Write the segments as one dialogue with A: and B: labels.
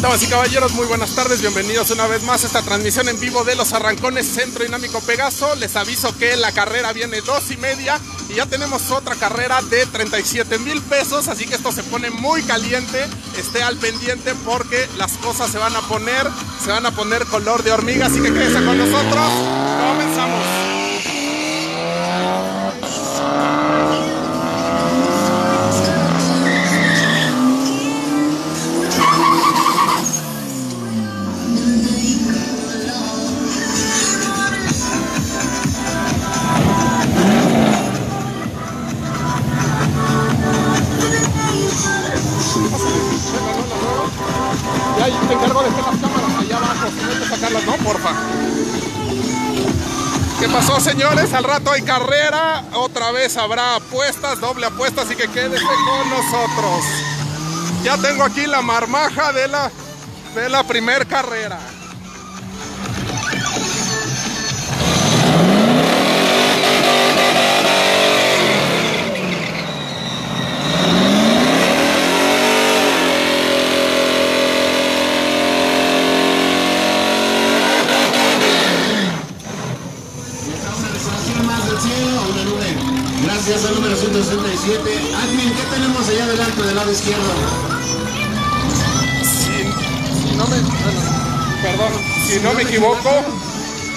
A: Damas y caballeros, muy buenas tardes, bienvenidos una vez más a esta transmisión en vivo de los arrancones Centro Dinámico Pegaso. Les aviso que la carrera viene dos y media y ya tenemos otra carrera de 37 mil pesos, así que esto se pone muy caliente. Esté al pendiente porque las cosas se van a poner, se van a poner color de hormiga, así que quédense con nosotros. Comenzamos. Porfa. ¿Qué pasó, señores? Al rato hay carrera, otra vez habrá apuestas, doble apuesta, así que quédese con nosotros. Ya tengo aquí la marmaja de la, de la primer carrera.
B: Al número 167. Admin, ¿qué tenemos allá adelante del lado izquierdo?
A: Si, no me, perdón, si no me equivoco,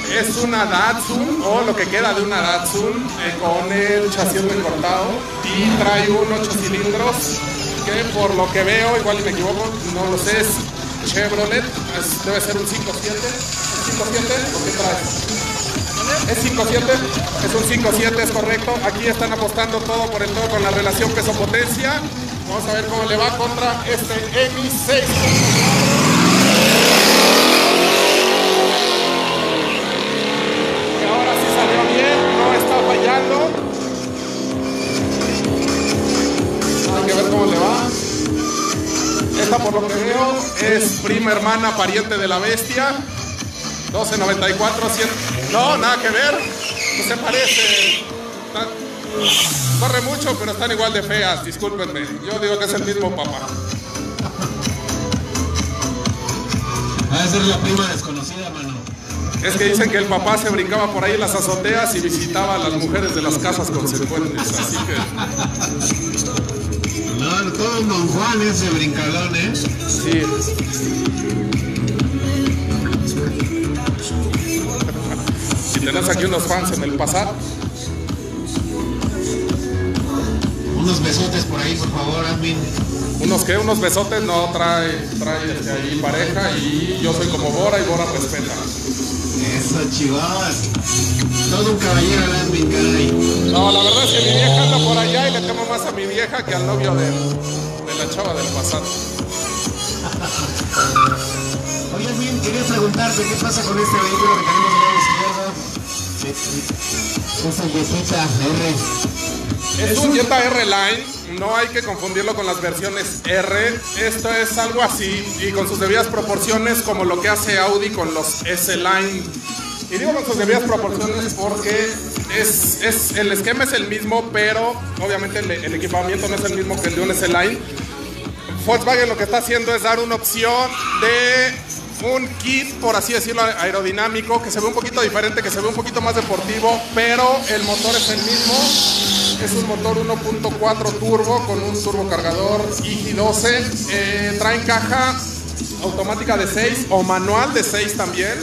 A: es una Datsun o lo que queda de una Datsun eh, con el chasis recortado y trae un 8 cilindros que por lo que veo, igual y me equivoco, no lo sé, Chevrolet, debe ser un 57, ¿es 57 o qué trae? Es 5-7, es un 5-7, es correcto. Aquí están apostando todo por el todo con la relación peso-potencia. Vamos a ver cómo le va contra este EMI 6. Que ahora sí salió bien, no está fallando. Hay que ver cómo le va. Esta por lo que veo es prima hermana pariente de la bestia. 1294, 100. No, nada que ver. No se parece. Está- Corre mucho, pero están igual de feas. Discúlpenme. Yo digo que es el mismo papá.
B: Va a ser la prima desconocida, mano.
A: Es que dicen que el papá se brincaba por ahí en las azoteas y visitaba a las mujeres de las casas consecuentes. Así que
B: No, todo Don Juan ese brincalón, ¿eh?
A: sí. Tenés aquí unos fans en el pasado,
B: Unos besotes por ahí, por favor, Admin.
A: unos que unos besotes no trae, trae este, ahí pareja y yo soy como Bora y Bora respeta.
B: Eso, chivas. Todo un caballero el Admin, caray.
A: No, la verdad es que mi vieja anda por allá y le temo más a mi vieja que al novio de, de la chava del pasado.
B: Oye, Admin, quería preguntarte qué pasa con este vehículo que tenemos izquierdo.
A: Es un Jetta R Line, no hay que confundirlo con las versiones R. Esto es algo así y con sus debidas proporciones como lo que hace Audi con los S Line. Y digo con sus debidas proporciones porque es, es- el esquema es el mismo, pero obviamente el equipamiento no es el mismo que el de un S Line. Volkswagen lo que está haciendo es dar una opción de un kit, por así decirlo, aerodinámico, que se ve un poquito diferente, que se ve un poquito más deportivo, pero el motor es el mismo. Es un motor 1.4 turbo con un turbocargador IG12. Eh, traen caja automática de 6 o manual de 6 también.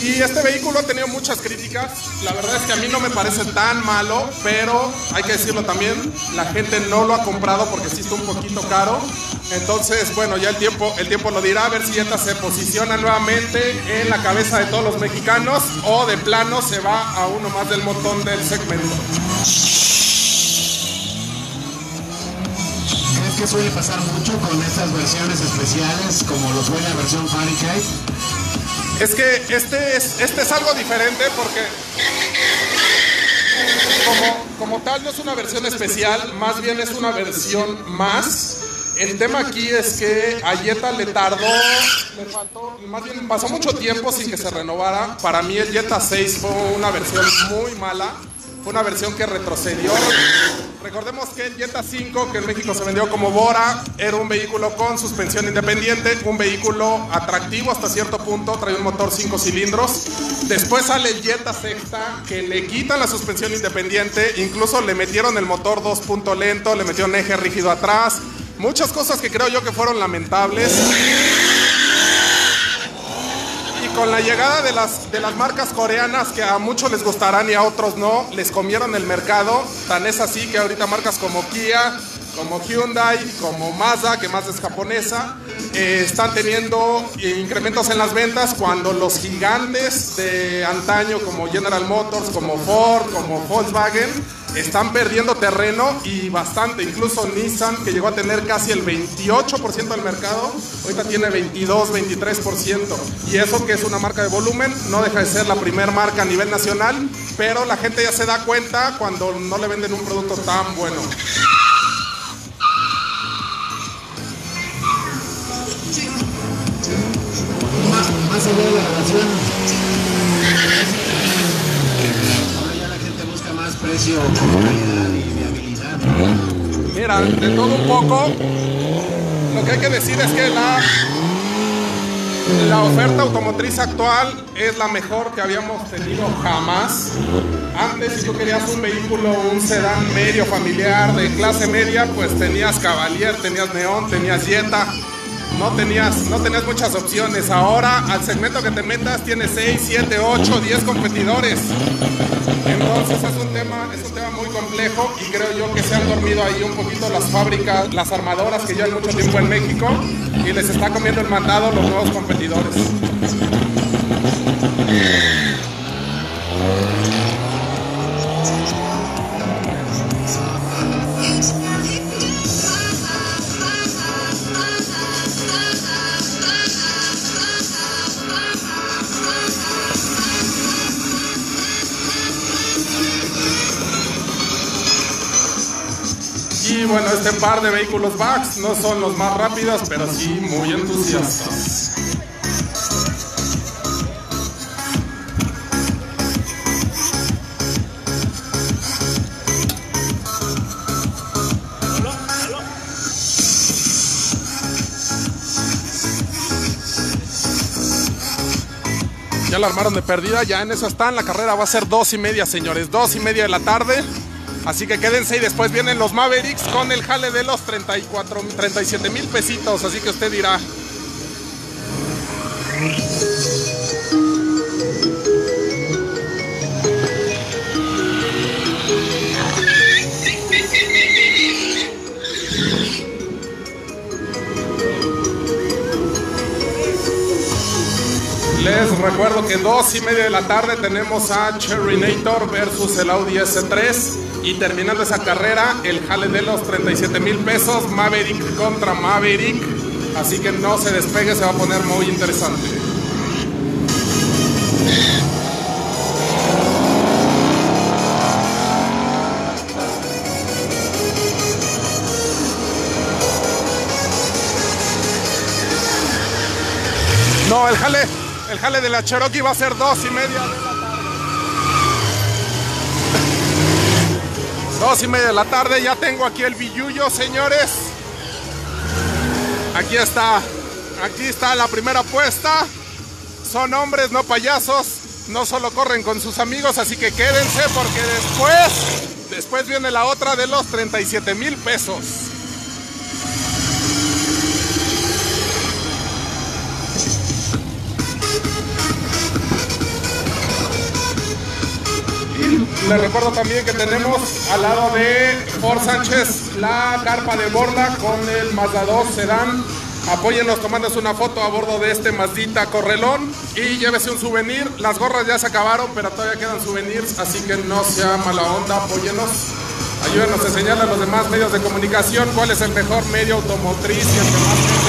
A: Y este vehículo ha tenido muchas críticas. La verdad es que a mí no me parece tan malo, pero hay que decirlo también, la gente no lo ha comprado porque sí está un poquito caro. Entonces, bueno, ya el tiempo, el tiempo lo dirá, a ver si Jetta se posiciona nuevamente en la cabeza de todos los mexicanos o de plano se va a uno más del montón del segmento.
B: ¿Crees que suele pasar mucho con estas versiones especiales como lo fue la versión Fahrenheit?
A: Es que este es, este es algo diferente porque como, como tal no es una versión especial, más bien es una versión más. El tema aquí es que a Jetta le tardó, le faltó, más bien pasó mucho tiempo sin que se renovara. Para mí el Jetta 6 fue una versión muy mala. Fue una versión que retrocedió. Recordemos que el Jetta 5, que en México se vendió como Bora, era un vehículo con suspensión independiente, un vehículo atractivo hasta cierto punto, trae un motor 5 cilindros. Después sale el Jetta Sexta, que le quitan la suspensión independiente, incluso le metieron el motor 2 punto lento, le metieron eje rígido atrás. Muchas cosas que creo yo que fueron lamentables con la llegada de las, de las marcas coreanas que a muchos les gustarán y a otros no, les comieron el mercado. Tan es así que ahorita marcas como Kia, como Hyundai, como Mazda, que más es japonesa, eh, están teniendo incrementos en las ventas cuando los gigantes de antaño como General Motors, como Ford, como Volkswagen, están perdiendo terreno y bastante. Incluso Nissan, que llegó a tener casi el 28% del mercado, ahorita tiene 22, 23%. Y eso que es una marca de volumen, no deja de ser la primera marca a nivel nacional, pero la gente ya se da cuenta cuando no le venden un producto tan bueno.
B: Ahora ya la gente busca más precio, calidad y viabilidad.
A: Mira, de todo un poco, lo que hay que decir es que la, la oferta automotriz actual es la mejor que habíamos tenido jamás. Antes, si tú querías un vehículo, un sedán medio familiar de clase media, pues tenías Cavalier, tenías Neon, tenías Jetta no tenías, no tenías muchas opciones. Ahora al segmento que te metas tienes 6, 7, 8, 10 competidores. Entonces es un tema, es un tema muy complejo y creo yo que se han dormido ahí un poquito las fábricas, las armadoras que llevan mucho tiempo en México y les está comiendo el mandado los nuevos competidores. Par de vehículos VAX no son los más rápidos, pero sí muy entusiastas. Ya la armaron de perdida, ya en eso están. La carrera va a ser dos y media, señores. Dos y media de la tarde. Así que quédense y después vienen los Mavericks con el jale de los 34, 37 mil pesitos. Así que usted dirá. Les recuerdo que dos y media de la tarde tenemos a Cherrynator versus el Audi S3. Y terminando esa carrera, el jale de los 37 mil pesos, Maverick contra Maverick. Así que no se despegue, se va a poner muy interesante. No, el jale, el jale de la Cherokee va a ser dos y media Dos y media de la tarde, ya tengo aquí el billuyo, señores. Aquí está, aquí está la primera apuesta. Son hombres, no payasos. No solo corren con sus amigos, así que quédense porque después, después viene la otra de los 37 mil pesos. Les recuerdo también que tenemos al lado de Ford Sánchez la carpa de borda con el Mazda 2 Sedan. Apóyennos tomándose una foto a bordo de este Mazdita Correlón y llévese un souvenir. Las gorras ya se acabaron, pero todavía quedan souvenirs, así que no sea mala onda, apóyenos. Ayúdenos a enseñarle a los demás medios de comunicación cuál es el mejor medio automotriz y el que más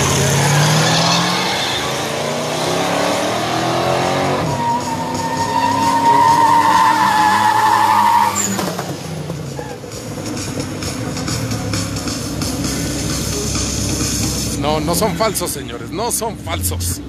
A: No, son falsos, señores, no son falsos.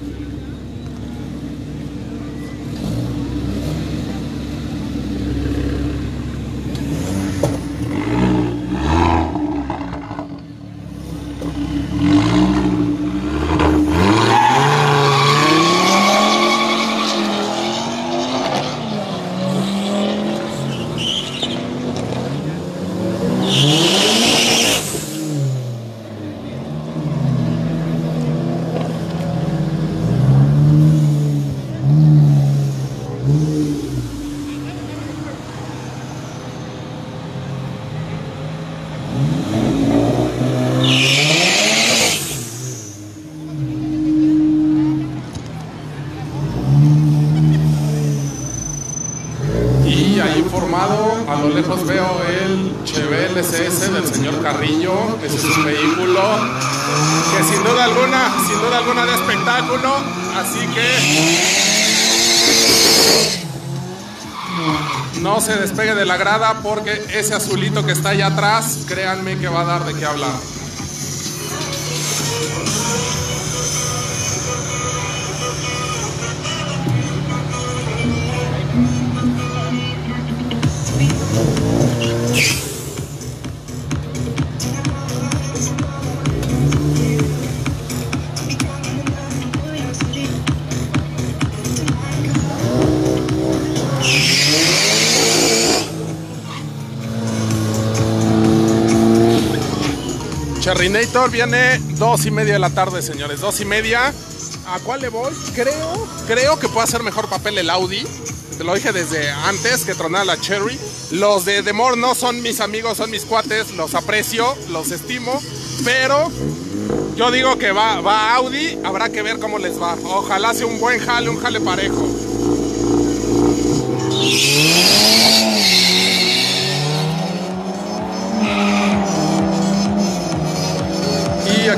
A: lejos veo el Chevelle SS del señor Carrillo. Ese es un vehículo que sin duda alguna, sin duda alguna de espectáculo. Así que no se porque ese azulito que está allá atrás, créanme que va a dar de qué hablar. Cherrinator viene dos y media de la tarde, señores. Dos y media. ¿A cuál le voy? Creo, creo que puede hacer mejor papel el Audi. Te lo dije desde antes que tronara la Cherry. Los de Demor no son mis amigos, son mis cuates. Los aprecio, los estimo. Pero yo digo que va, va Audi. Habrá que ver cómo les va. Ojalá sea un buen jale, un jale parejo.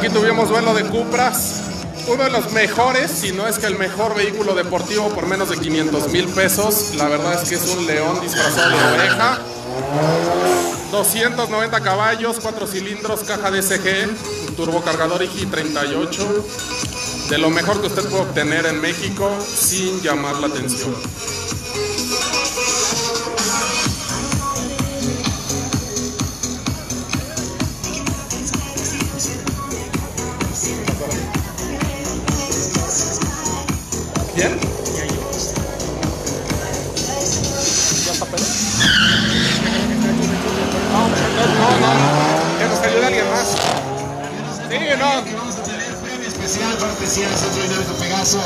A: Aquí tuvimos vuelo de Cupras. Uno de los mejores, si no es que el mejor vehículo deportivo por menos de 500 mil pesos. La verdad es que es un león disfrazado de oreja. 290 caballos, 4 cilindros, caja DSG, turbocargador IG38. De lo mejor que usted puede obtener en México sin llamar la atención. ¿Bien? ¿Ya está pedo? No, no, no. Que nos ayude alguien más. Sí, no.
B: Vamos a tener premio especial, cortesía del Centro Dinámico Pegaso.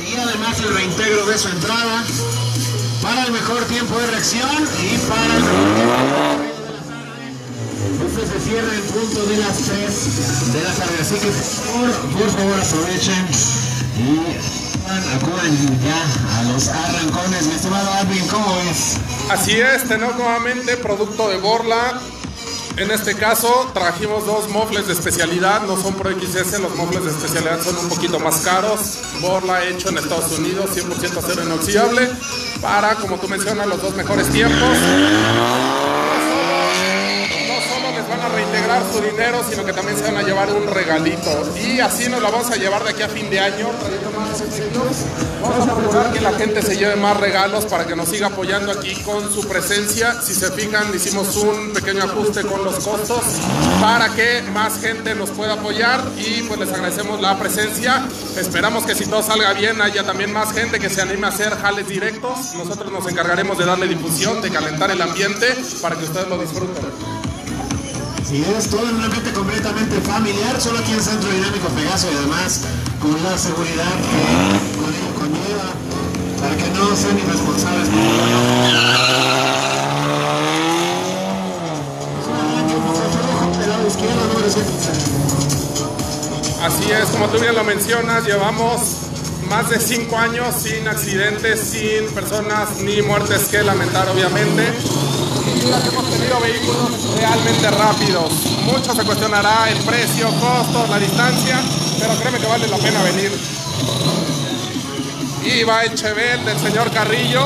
B: Y además el reintegro de su entrada para el mejor tiempo de reacción y para el mejor tiempo de la tarde. Este se cierra en punto de las 3 de la tarde, así que por, por favor aprovechen y acudan ya a los arrancones. Mi estimado Alvin, ¿cómo ves?
A: Así es, tenemos nuevamente producto de Borla. En este caso trajimos dos mofles de especialidad, no son Pro XS, los mofles de especialidad son un poquito más caros. Borla hecho en Estados Unidos, 100% acero inoxidable, para, como tú mencionas, los dos mejores tiempos. No solo les su dinero, sino que también se van a llevar un regalito. Y así nos la vamos a llevar de aquí a fin de año. Vamos a procurar que la gente se lleve más regalos para que nos siga apoyando aquí con su presencia. Si se fijan, hicimos un pequeño ajuste con los costos para que más gente nos pueda apoyar y pues les agradecemos la presencia. Esperamos que si todo salga bien haya también más gente que se anime a hacer jales directos. Nosotros nos encargaremos de darle difusión, de calentar el ambiente para que ustedes lo disfruten.
B: Si es todo en un ambiente completamente familiar, solo aquí en Centro Dinámico Pegaso y además con la seguridad que conlleva para que no sean irresponsables. Del lado izquierdo, número 7.
A: Así es, como tú bien lo mencionas, llevamos más de cinco años sin accidentes, sin personas ni muertes que lamentar, obviamente. Hemos tenido vehículos realmente rápidos. Mucho se cuestionará el precio, costos, la distancia, pero créeme que vale la pena venir. Y va el del señor Carrillo.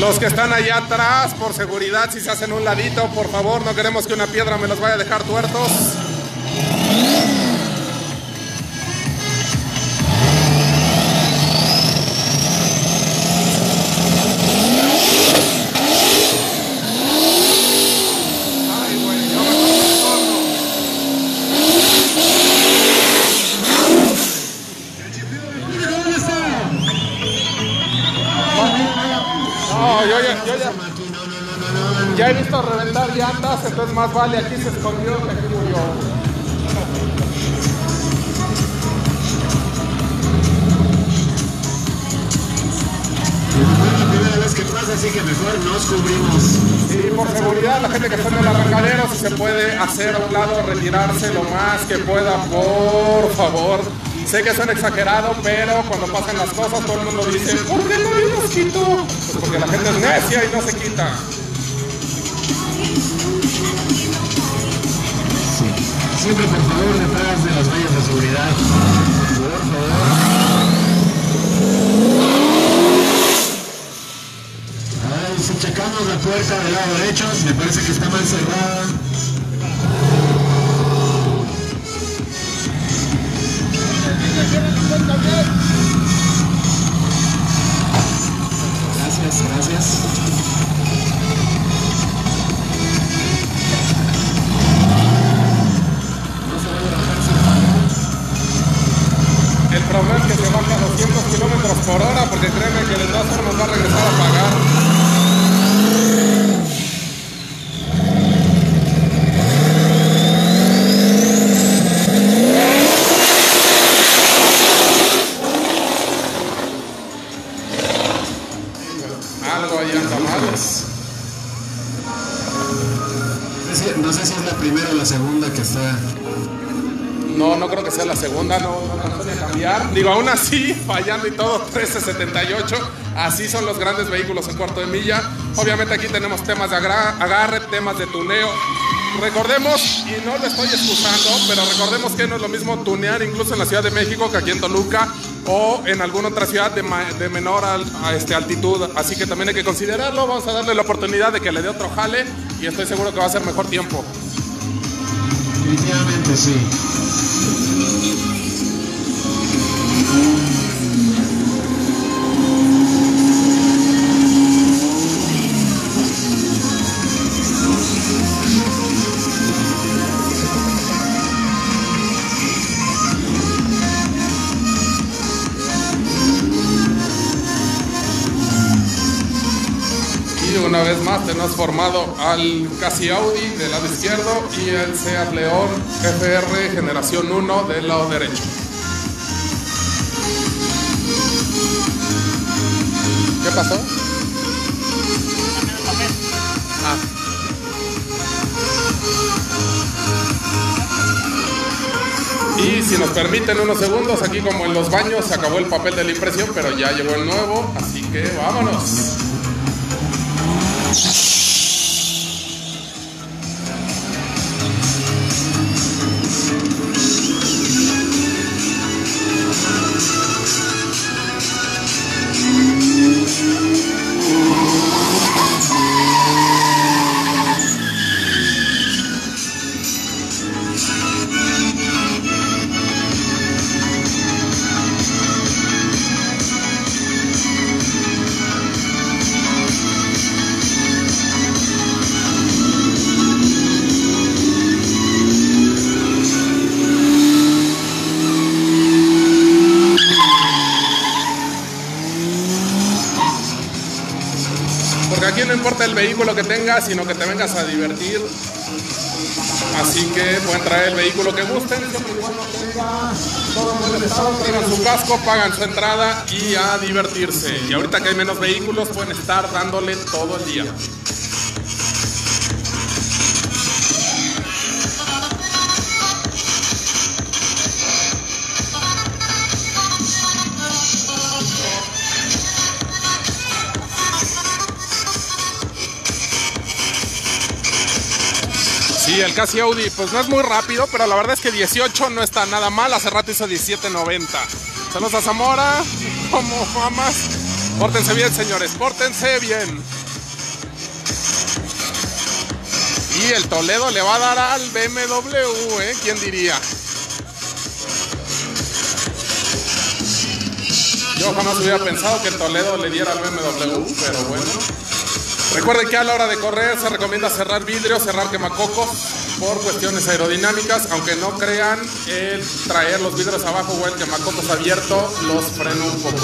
A: Los que están allá atrás, por seguridad, si se hacen un ladito, por favor, no queremos que una piedra me los vaya a dejar tuertos. Entonces más vale aquí se escondió que aquí murió.
B: Es la primera vez que pasa así que mejor nos cubrimos.
A: Y por seguridad, la gente que está en el arrancadero, si se puede hacer a un lado, retirarse lo más que pueda, por favor. Sé que suena exagerado, pero cuando pasan las cosas, todo el mundo dice, ¿por qué nadie nos quitó? Pues porque la gente es necia y no se quita.
B: Siempre por favor detrás de las vallas de seguridad. Por favor. Ay, si checamos la puerta del lado derecho, me parece que está mal cerrada. Gracias, gracias.
A: Que se baja a 200 kilómetros por hora, porque créeme que de todas formas va a regresar a pagar. Algo ahí anda mal.
B: No sé- No sé si es la primera o la segunda que está.
A: Que sea la segunda, no, no cambiar. Digo, aún así, fallando y todo, 1378. Así son los grandes vehículos en cuarto de milla. Obviamente aquí tenemos temas de agarre, temas de tuneo. Recordemos, y no lo estoy excusando, pero recordemos que no es lo mismo tunear incluso en la Ciudad de México que aquí en Toluca o en alguna otra ciudad de, ma- de menor al- a este, altitud. Así que también hay que considerarlo. Vamos a darle la oportunidad de que le dé otro jale y estoy seguro que va a ser mejor tiempo.
B: Definitivamente sí.
A: Y una vez más tenemos formado al Casi Audi del lado izquierdo y el Seat León FR generación 1 del lado derecho. Ah. Y si nos permiten unos segundos, aquí como en los baños se acabó el papel de la impresión, pero ya llegó el nuevo, así que vámonos. Vehículo que tengas, sino que te vengas a divertir. Así que pueden traer el vehículo que gusten. siempre y cuando tenga todo en buen estado, traigan su casco, pagan su entrada y a divertirse. Y ahorita que hay menos vehículos, pueden estar dándole todo el día. El Casi Audi, pues no es muy rápido, pero la verdad es que 18 no está nada mal. Hace rato hizo 17.90. Saludos a Zamora, como famas. Pórtense bien, señores, pórtense bien. Y el Toledo le va a dar al BMW, ¿eh? ¿Quién diría? Yo jamás hubiera pensado que el Toledo le diera al BMW, pero bueno. Recuerden que a la hora de correr se recomienda cerrar vidrios, cerrar quemacocos por cuestiones aerodinámicas, aunque no crean, el traer los vidrios abajo o el quemacocos abierto los frena un poco.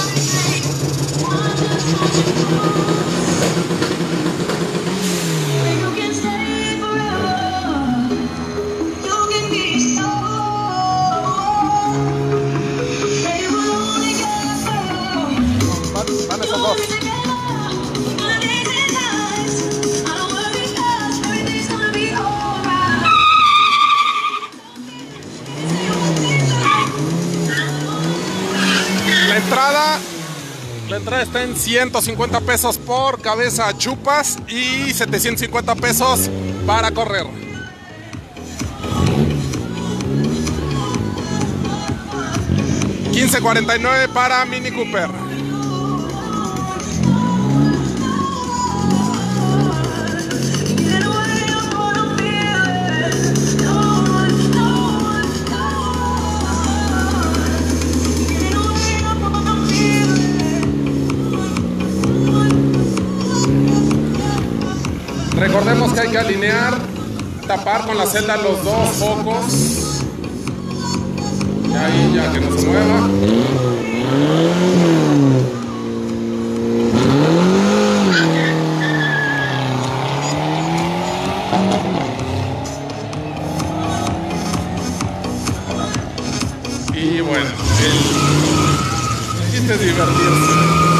A: Entrada está en 150 pesos por cabeza chupas y 750 pesos para correr. $15.49 para Mini Cooper. Recordemos que hay que alinear, tapar con la celda los dos focos. Y ahí ya que no se mueva. Y bueno, el, el chiste es divertirse.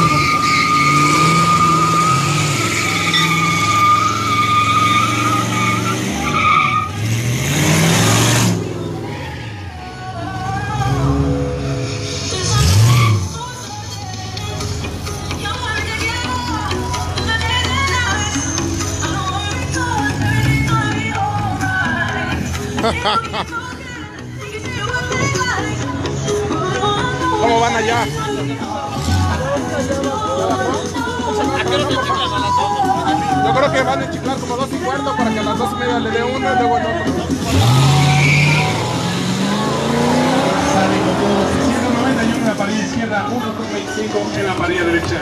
A: ¿Cómo van allá? Yo creo que van a enchiclar como dos y cuarto para que a las dos y media le dé uno y luego el otro.
C: 191 en la parilla izquierda, 1.25 en la parilla derecha.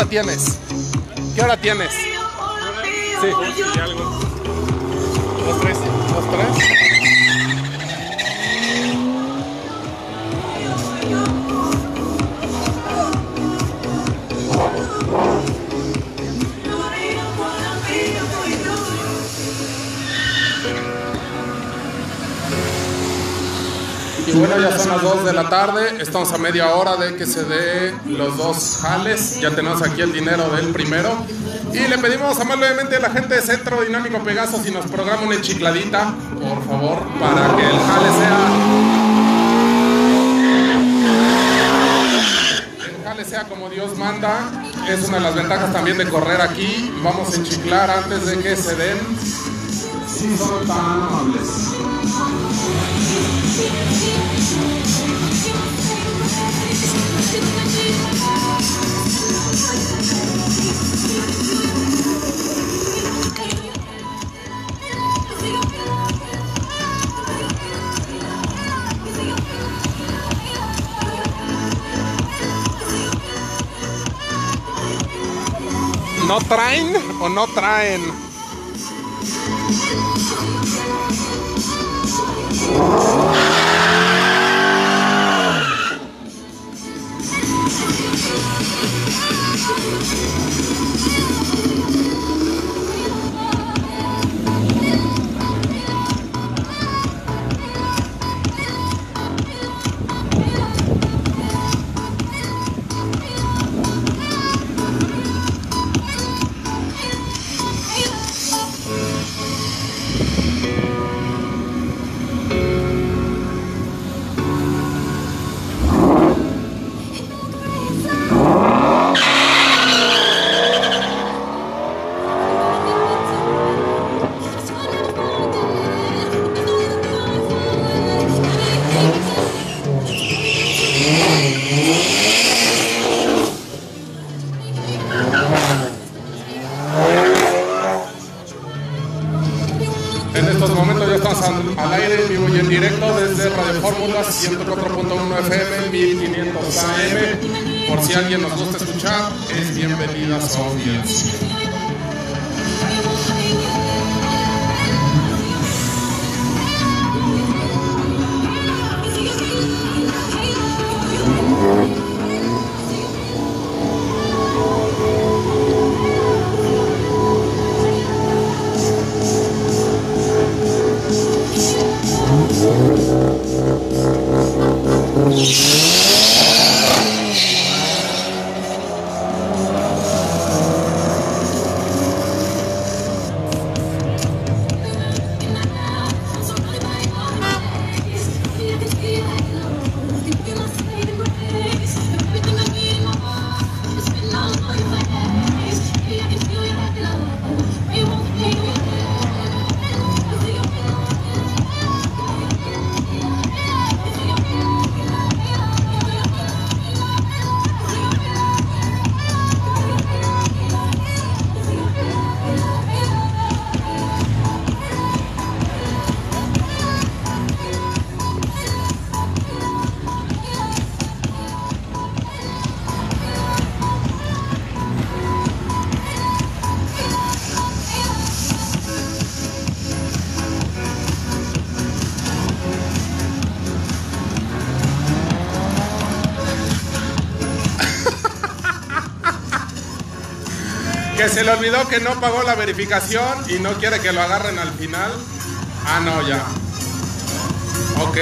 A: Hora tienes? ¿Qué hora tienes? Sí. Dos, tres. Dos, tres. Y bueno, ya son las 2 de la tarde, estamos a media hora de que se dé los dos jales, ya tenemos aquí el dinero del primero y le pedimos amablemente a la gente de Centro Dinámico Pegaso si nos programa una enchicladita, por favor, para que el jale sea... El jale sea como Dios manda, es una de las ventajas también de correr aquí, vamos a enchiclar antes de que se den. Si son tan amables. ¿No traen o no traen? Soviets se le olvidó que no pagó la verificación y no quiere que lo agarren al final. Ah, no, ya. Ok.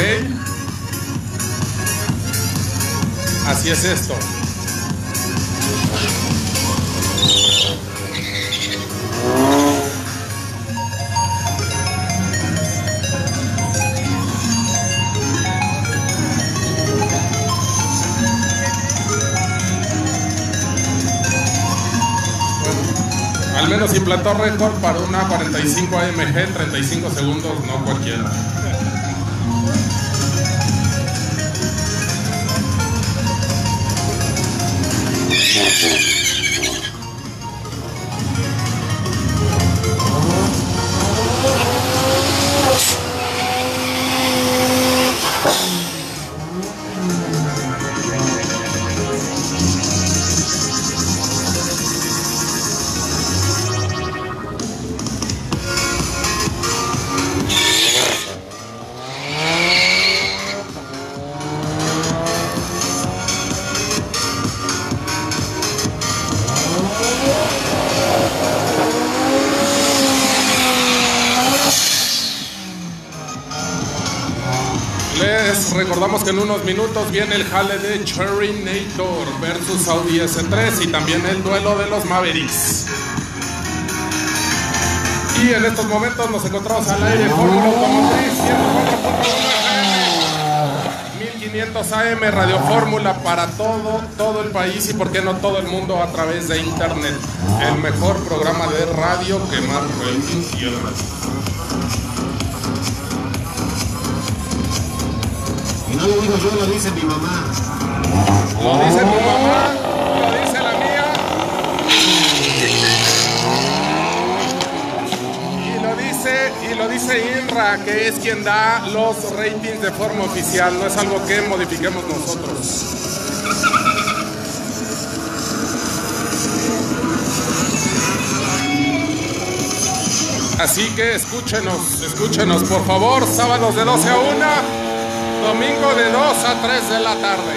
A: Así es esto. Menos implantó récord para una 45 AMG, 35 segundos, no cualquiera. En unos minutos viene el jale de Cherry Nator versus Audi S3 y también el duelo de los Mavericks. Y en estos momentos nos encontramos al aire Fórmula Automotriz 104.1 FM, 1500 AM Radio Fórmula para todo, todo el país y por qué no todo el mundo a través de internet. El mejor programa de radio que más rating
B: no lo digo yo, lo dice mi mamá.
A: Lo dice tu mamá, lo dice la mía. Y lo dice, y lo dice INRA, que es quien da los ratings de forma oficial, no es algo que modifiquemos nosotros. Así que escúchenos, escúchenos por favor, sábados de 12 a 1, domingo de 2 a 3 de la tarde.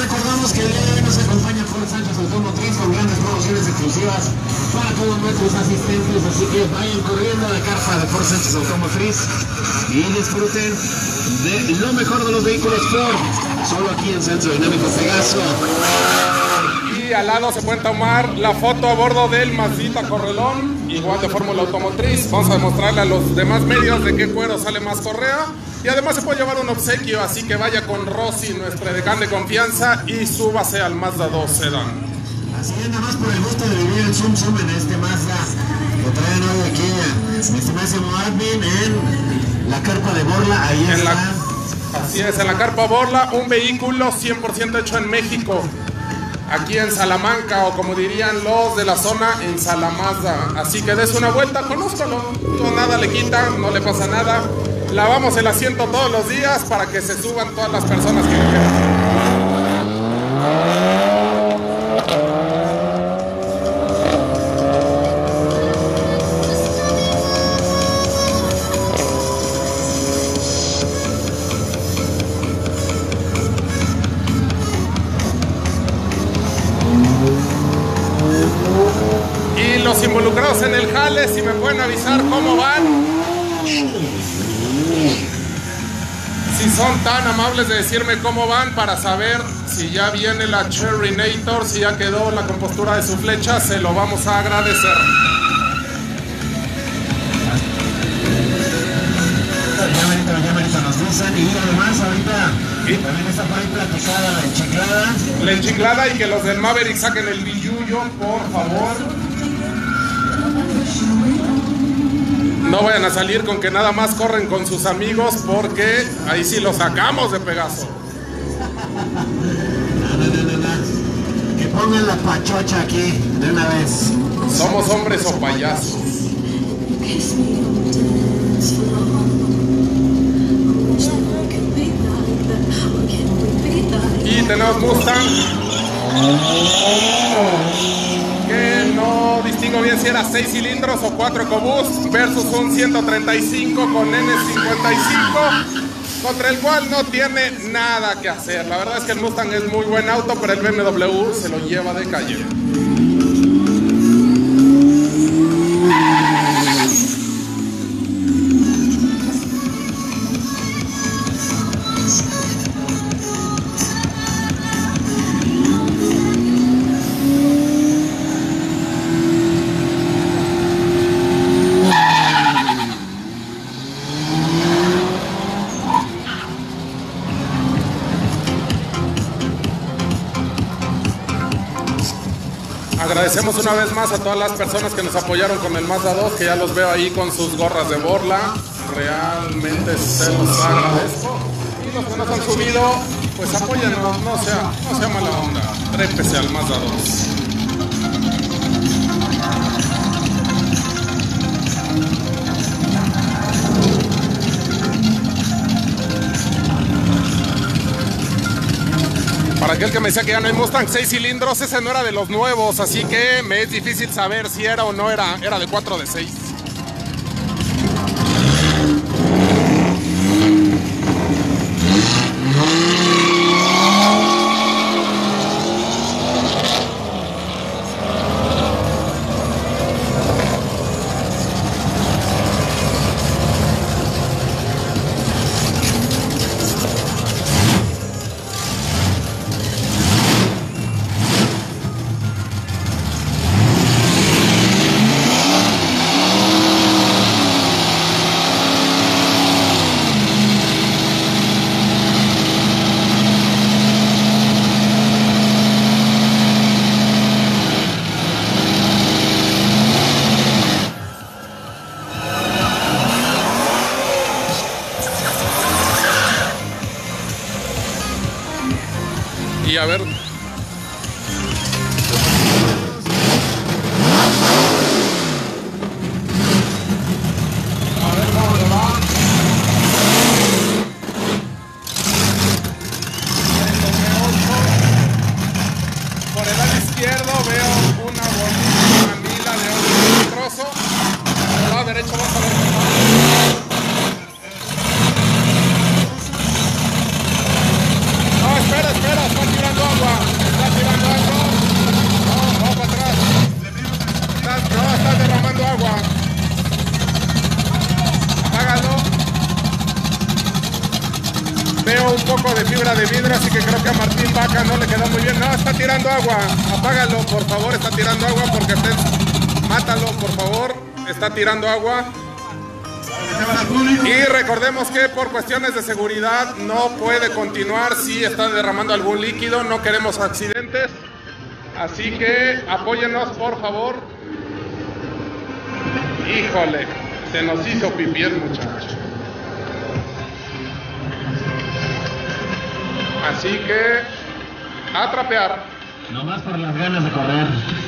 B: Recordamos que el día de hoy nos acompaña Paul Sánchez Automotriz con grandes promociones exclusivas para todos nuestros asistentes, así que vayan corriendo a la carpa de Ford Sánchez Automotriz y disfruten de lo mejor de los vehículos Ford, solo aquí en Centro Dinámico Pegaso.
A: Y al lado se puede tomar la foto a bordo del Mazda Correlón, igual de Fórmula Automotriz. Vamos a demostrarle a los demás medios de qué cuero sale más correa. Y además se puede llevar un obsequio, así que vaya con Rosy, nuestra decán de confianza, y súbase al Mazda 2 Sedan.
B: Así es, nada más por el gusto de vivir el Zoom Zoom en este Mazda que traen hoy aquí a mi estimadísimo admin en la carpa de Borla, ahí
A: En la-
B: está.
A: Así es, en la Carpa Borla, un vehículo 100% hecho en México. Aquí en Salamanca, o como dirían los de la zona, en Salamazda. Así que des una vuelta, conózcalo. No, nada le quita, no le pasa nada. Lavamos el asiento todos los días para que se suban todas las personas que quieran. Pueden avisar cómo van. Si son tan amables de decirme cómo van para saber si ya viene la Cherry Nator, si ya quedó la compostura de su flecha, se lo vamos a agradecer.
B: Ya ahorita, ya ahorita nos y además ahorita también está por ahí platicada la enchiclada.
A: La enchiclada y que los del Maverick saquen el billuyo, por favor. No vayan a salir con que nada más corren con sus amigos porque ahí sí los sacamos de Pegaso.
B: Que pongan la pachocha aquí de una vez.
A: Somos hombres o payasos. Y tenemos Mustang. Que no distingo bien si era 6 cilindros o 4 EcoBoost versus un 135 con N55 contra el cual no tiene nada que hacer. La verdad es que el Mustang es muy buen auto, pero el BMW se lo lleva de calle. Una vez más a todas las personas que nos apoyaron con el Mazda 2, que ya los veo ahí con sus gorras de borla. Realmente se los agradezco. Y los que nos han subido, pues apóyennos, no sea, no sea mala onda. Trépese al Mazda 2. Para aquel que me decía que ya no hay Mustang 6 cilindros, ese no era de los nuevos, así que me es difícil saber si era o no era, era de 4 de 6. Y a ver. A ver cómo le va. Por el lado izquierdo veo una bonita manila de un trozo. Por el lado derecho vamos a ver cómo va. No, espera, espera, está tirando agua. Está tirando agua. No, vamos para atrás. Está- no, está derramando agua. Apágalo. Veo un poco de fibra de vidrio, así que creo que a Martín Vaca no le quedó muy bien. No, está tirando agua. Apágalo, por favor, está tirando agua porque te- Mátalo, por favor. Está tirando agua. Y recordemos que por cuestiones de seguridad no puede continuar si está derramando algún líquido, no queremos accidentes. Así que apóyennos por favor. Híjole, se nos hizo pipí el muchacho. Así que a trapear.
B: Nomás por las ganas de correr.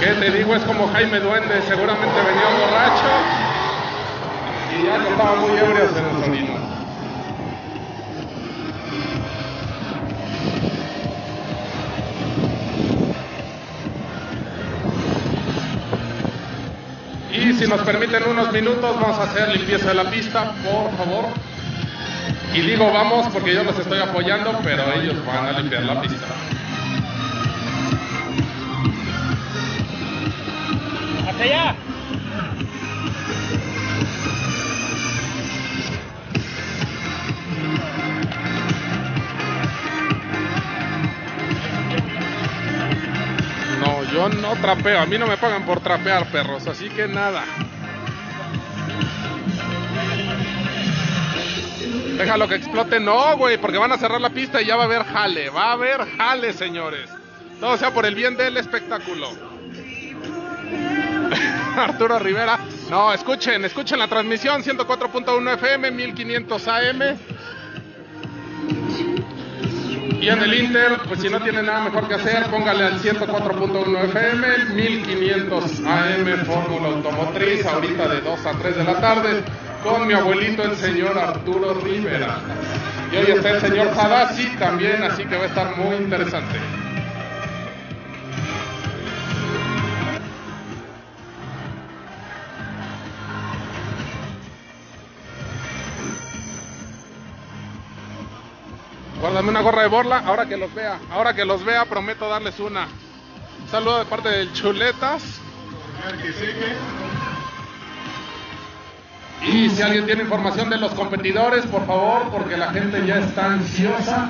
A: ¿Qué te digo? Es como Jaime Duende, seguramente venía borracho y ya que estaba muy ebrio se nos orinó. Y si nos permiten unos minutos, vamos a hacer limpieza de la pista, por favor. Y digo vamos porque yo los estoy apoyando, pero ellos van a limpiar la pista. No, yo no trapeo. A mí no me pagan por trapear, perros. Así que nada. Déjalo que explote. No, güey, porque van a cerrar la pista y ya va a haber jale. Va a haber jale, señores. Todo sea por el bien del espectáculo. Arturo Rivera. No, escuchen, escuchen la transmisión 104.1 FM, 1500 AM. Y en el Inter, pues si no tiene nada mejor que hacer, póngale al 104.1 FM, 1500 AM Fórmula Automotriz, ahorita de 2 a 3 de la tarde, con mi abuelito, el señor Arturo Rivera. Y hoy está el señor Sadasi también, así que va a estar muy interesante. Guárdame una gorra de borla, ahora que los vea. Ahora que los vea, prometo darles una. Un saludo de parte del Chuletas. Y si alguien tiene información de los competidores, por favor, porque la gente ya está ansiosa.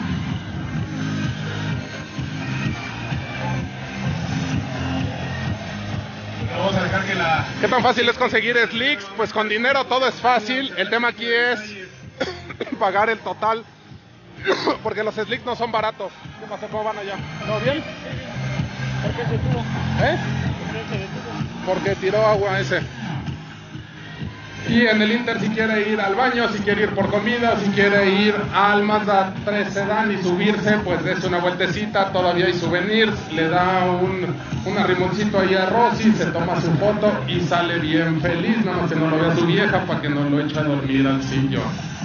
C: Vamos a dejar que la.
A: ¿Qué tan fácil es conseguir slicks? Pues con dinero todo es fácil. El tema aquí es pagar el total. Porque los slicks no son baratos. ¿Qué pasó? ¿Cómo van allá? ¿Todo bien?
D: ¿Por qué se tuvo?
A: ¿Eh?
D: ¿Por qué se detuvo?
A: Porque tiró agua ese. Y en el Inter si quiere ir al baño, si quiere ir por comida, si quiere ir al Mazda 3 Sedan y subirse, pues des una vueltecita, todavía hay souvenirs, le da un, un arrimoncito ahí a Rosy, se toma su foto y sale bien feliz, nada más que no lo vea su vieja para que no lo eche a dormir al sillón.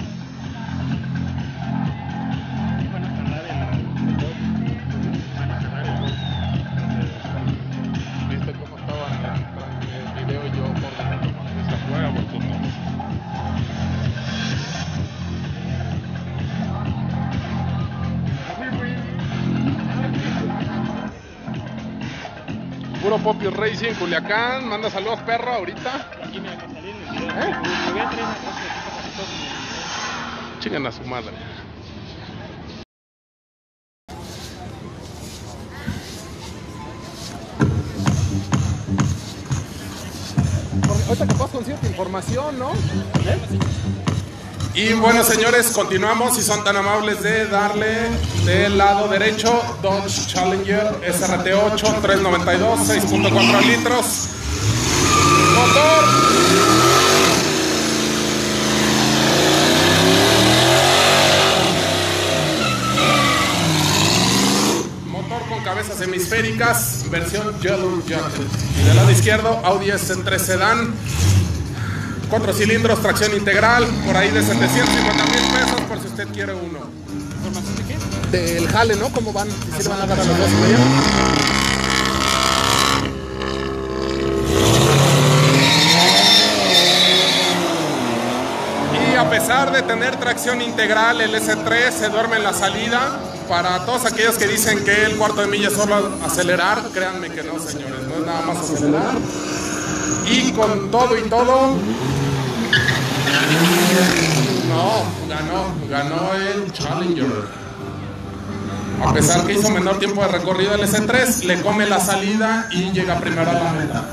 A: Racing, Culiacán. Manda saludos, perro, ahorita. ¿Eh? Chingan a su madre. Ahorita capaz con cierta información, ¿no? Y bueno, señores, continuamos y son tan amables de darle del lado derecho Dodge Challenger SRT8 392 6.4 litros. Motor Motor con cabezas hemisféricas, versión Yellow Jacket. Y del lado izquierdo, Audi S3 Sedan. Cuatro cilindros, tracción integral, por ahí de 750 mil pesos por si usted quiere uno.
D: ¿Información de qué?
A: Del jale, ¿no? ¿Cómo van? ¿Y si le van a dar a los dos? Y a pesar de tener tracción integral, el S3 se duerme en la salida. Para todos aquellos que dicen que el cuarto de milla es solo acelerar, créanme que no, señores, no es nada más acelerar. Y con todo y todo, no, ganó, ganó el Challenger. A pesar que hizo menor tiempo de recorrido el S3, le come la salida y llega primero a la meta.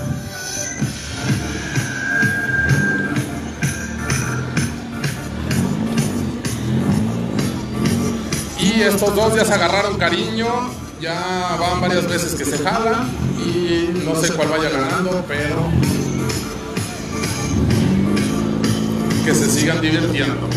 A: Y estos dos ya se agarraron cariño, ya van varias veces que se jalan y no sé cuál vaya ganando, pero que se sigan divirtiendo.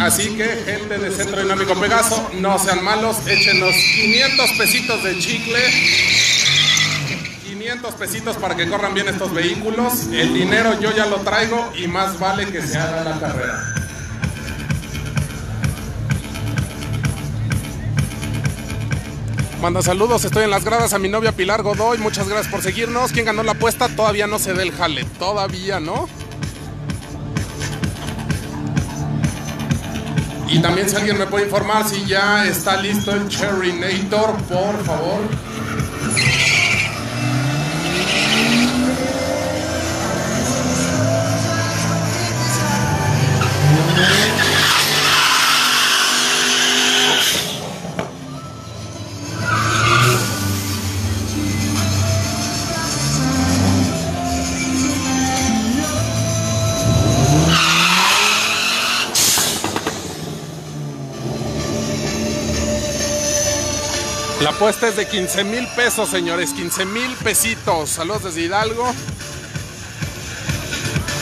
A: Así que, gente de Centro Dinámico Pegaso, no sean malos, échenos 500 pesitos de chicle. 500 pesitos para que corran bien estos vehículos. El dinero yo ya lo traigo y más vale que se haga la carrera. Manda saludos, estoy en las gradas a mi novia Pilar Godoy. Muchas gracias por seguirnos. ¿Quién ganó la apuesta? Todavía no se ve el jale. Todavía no. Y también si alguien me puede informar si ya está listo el Cherry Nator, por favor. Apuesta es de 15 mil pesos, señores. 15 mil pesitos. Saludos desde Hidalgo.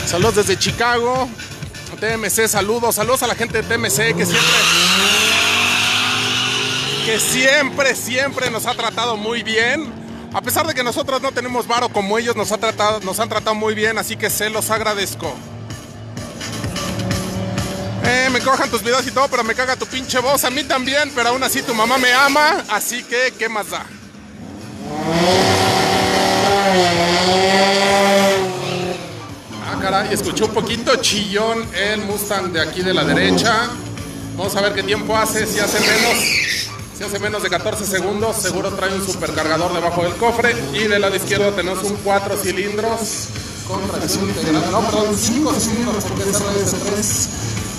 A: Saludos desde Chicago. TMC, saludos, saludos a la gente de TMC que siempre, que siempre, siempre nos ha tratado muy bien. A pesar de que nosotros no tenemos varo como ellos, nos, ha tratado, nos han tratado muy bien, así que se los agradezco. Eh, me cojan tus videos y todo, pero me caga tu pinche voz. A mí también, pero aún así tu mamá me ama. Así que, ¿qué más da? Ah, caray, escuché un poquito chillón el Mustang de aquí de la derecha. Vamos a ver qué tiempo hace, si hace menos. Si hace menos de 14 segundos, seguro trae un supercargador debajo del cofre. Y del lado izquierdo tenemos un 4 cilindros con tracción integral. No, perdón, 5 cilindros porque es RS3.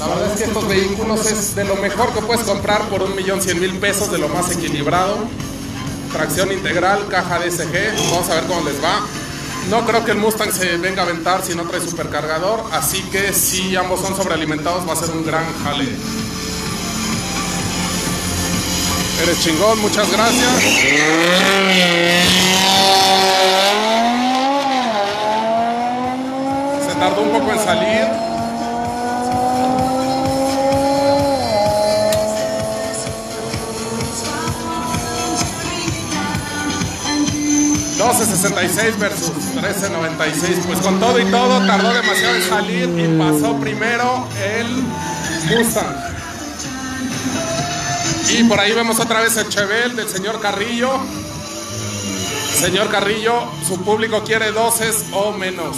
A: La verdad es que estos vehículos es de lo mejor que puedes comprar por un millón cien mil pesos, de lo más equilibrado. Tracción integral, caja DSG. Vamos a ver cómo les va. No creo que el Mustang se venga a aventar si no trae supercargador. Así que si ambos son sobrealimentados va a ser un gran jale. Eres chingón, muchas gracias. Se tardó un poco en salir. $12.66 versus 13.96. Pues con todo y todo tardó demasiado en salir y pasó primero el Mustang. Y por ahí vemos otra vez el Chevel del señor Carrillo. Señor Carrillo, su público quiere doces o menos.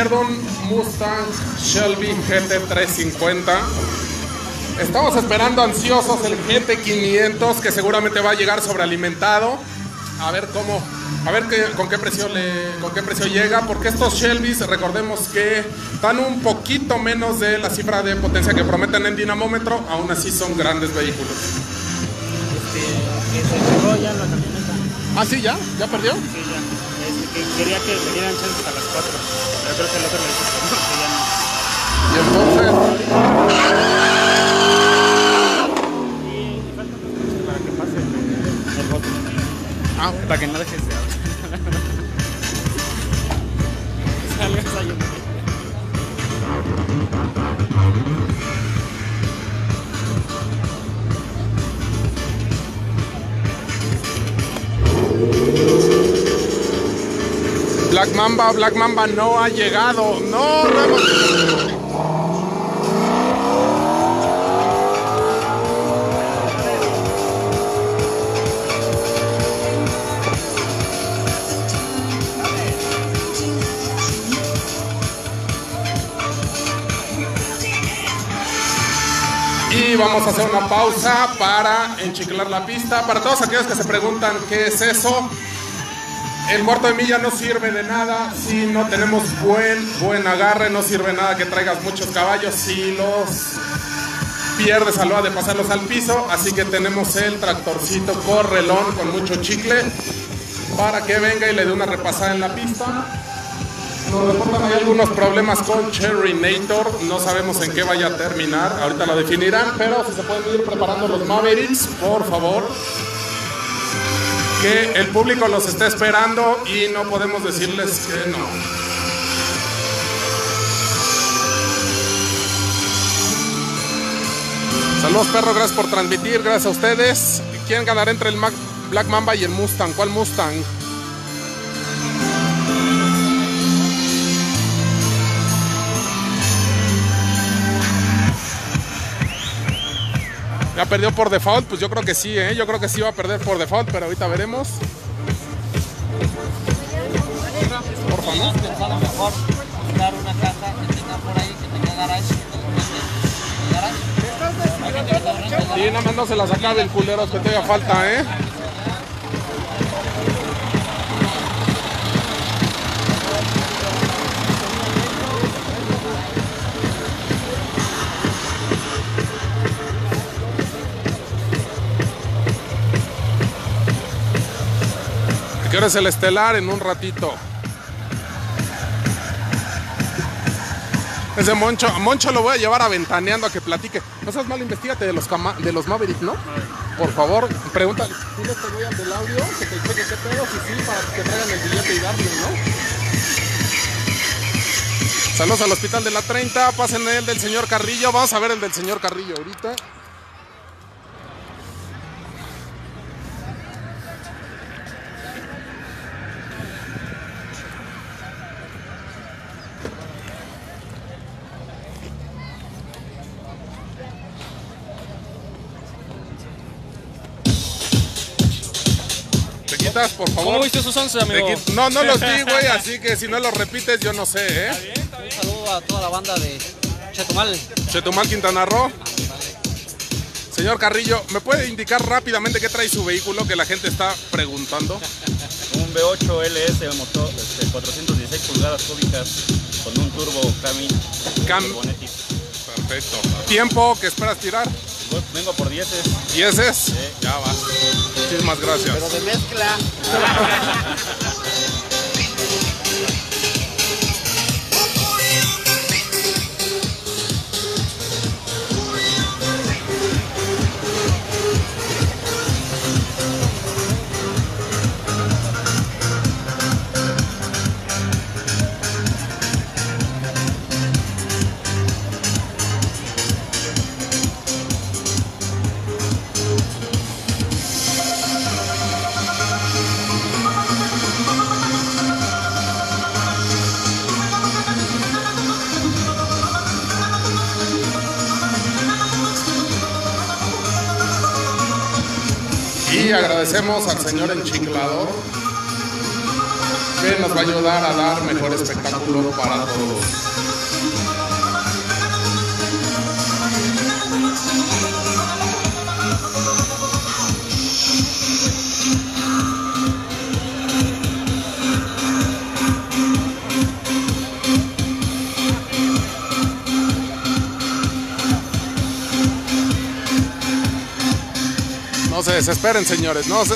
A: Izquierdo un Mustang Shelby GT350. Estamos esperando ansiosos el GT500 que seguramente va a llegar sobrealimentado. A ver cómo, a ver qué- con qué precio le, con qué precio llega, porque estos Shelbys, recordemos que dan un poquito menos de la cifra de potencia que prometen en dinamómetro, aún así son grandes vehículos.
D: Este, que se ya la camioneta.
A: Ah, sí, ya, ya perdió.
D: Sí, ya. Que quería que me dieran chance hasta las 4. Pero creo que el otro me dijo que ya no.
A: Y entonces,
D: Y, para que pase el, el voto.
A: ah,
D: Para que no dejes
A: Mamba, Black Mamba no ha llegado. No, no hemos- Y vamos a hacer una pausa para enchiclar la pista. Para todos aquellos que se preguntan qué es eso, el cuarto de milla no sirve de nada. Si no tenemos buen, buen agarre, no sirve nada que traigas muchos caballos. Si los pierdes a hora de pasarlos al piso. Así que tenemos el tractorcito correlón con mucho chicle para que venga y le dé una repasada en la pista. Nos reportan hay algunos problemas con Cherry Nator, no sabemos en qué vaya a terminar, ahorita lo definirán, pero si se pueden ir preparando los Mavericks, por favor que el público los está esperando y no podemos decirles que no. Saludos perro, gracias por transmitir, gracias a ustedes. ¿Quién ganará entre el Black Mamba y el Mustang? ¿Cuál Mustang? ¿Ya perdió por default? Pues yo creo que sí, ¿eh? Yo creo que sí va a perder por default, pero ahorita veremos. Porfa, ¿no?
E: pensado mejor buscar una casa que tenga por ahí, que tenga garage, que lo renten. Garage. Hay gente que lo renta,
A: Sí, nada más no se las acabe el culero que todavía falta, ¿eh? ¿Qué hora es el estelar? En un ratito. Ese Moncho, a Moncho lo voy a llevar a ventaneando a que platique. No seas mal, investigate de los, cama- de los Maverick, ¿no? Por favor, pregunta. Dile este güey del audio que te cheque qué pedo, si sí, para que traigan el billete y darle, ¿no? Saludos al hospital de la 30, pasen el del señor Carrillo. Vamos a ver el del señor Carrillo ahorita. ¿Te quitas, por favor?
F: ¿Cómo viste sus once,
A: Te
F: amigo?
A: quit- No, no los vi, güey, así que si no los repites, yo no sé, ¿eh?
E: Un saludo a toda la banda de Chetumal.
A: Chetumal, Quintana Roo. Señor Carrillo, ¿me puede indicar rápidamente qué trae su vehículo que la gente está preguntando?
F: Un V8 LS motor, este, 416 pulgadas cúbicas con un turbo Cami
A: Cam-. Perfecto. ¿Tiempo que esperas tirar?
F: Vengo por 10
A: ¿Dieces? Ya va. Muchísimas gracias.
E: Pero de mezcla.
A: agradecemos al señor enchiclador que nos va a ayudar a dar mejor espectáculo para todos. Desesperen, señores. No se.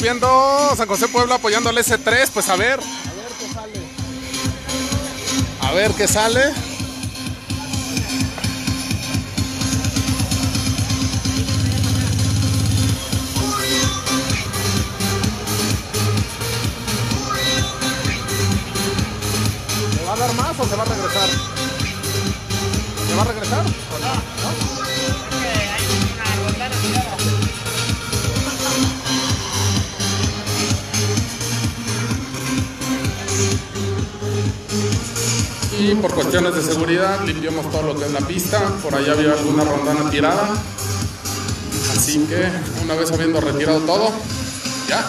A: Viendo San José Puebla apoyando al S3. Pues a ver. A ver qué sale. A ver qué sale. ¿Le va a dar más o se va a regresar? ¿Se va a regresar? ¿O Por cuestiones de seguridad limpiamos todo lo que es la pista. Por allá había alguna rondana tirada. Así que una vez habiendo retirado todo, ya.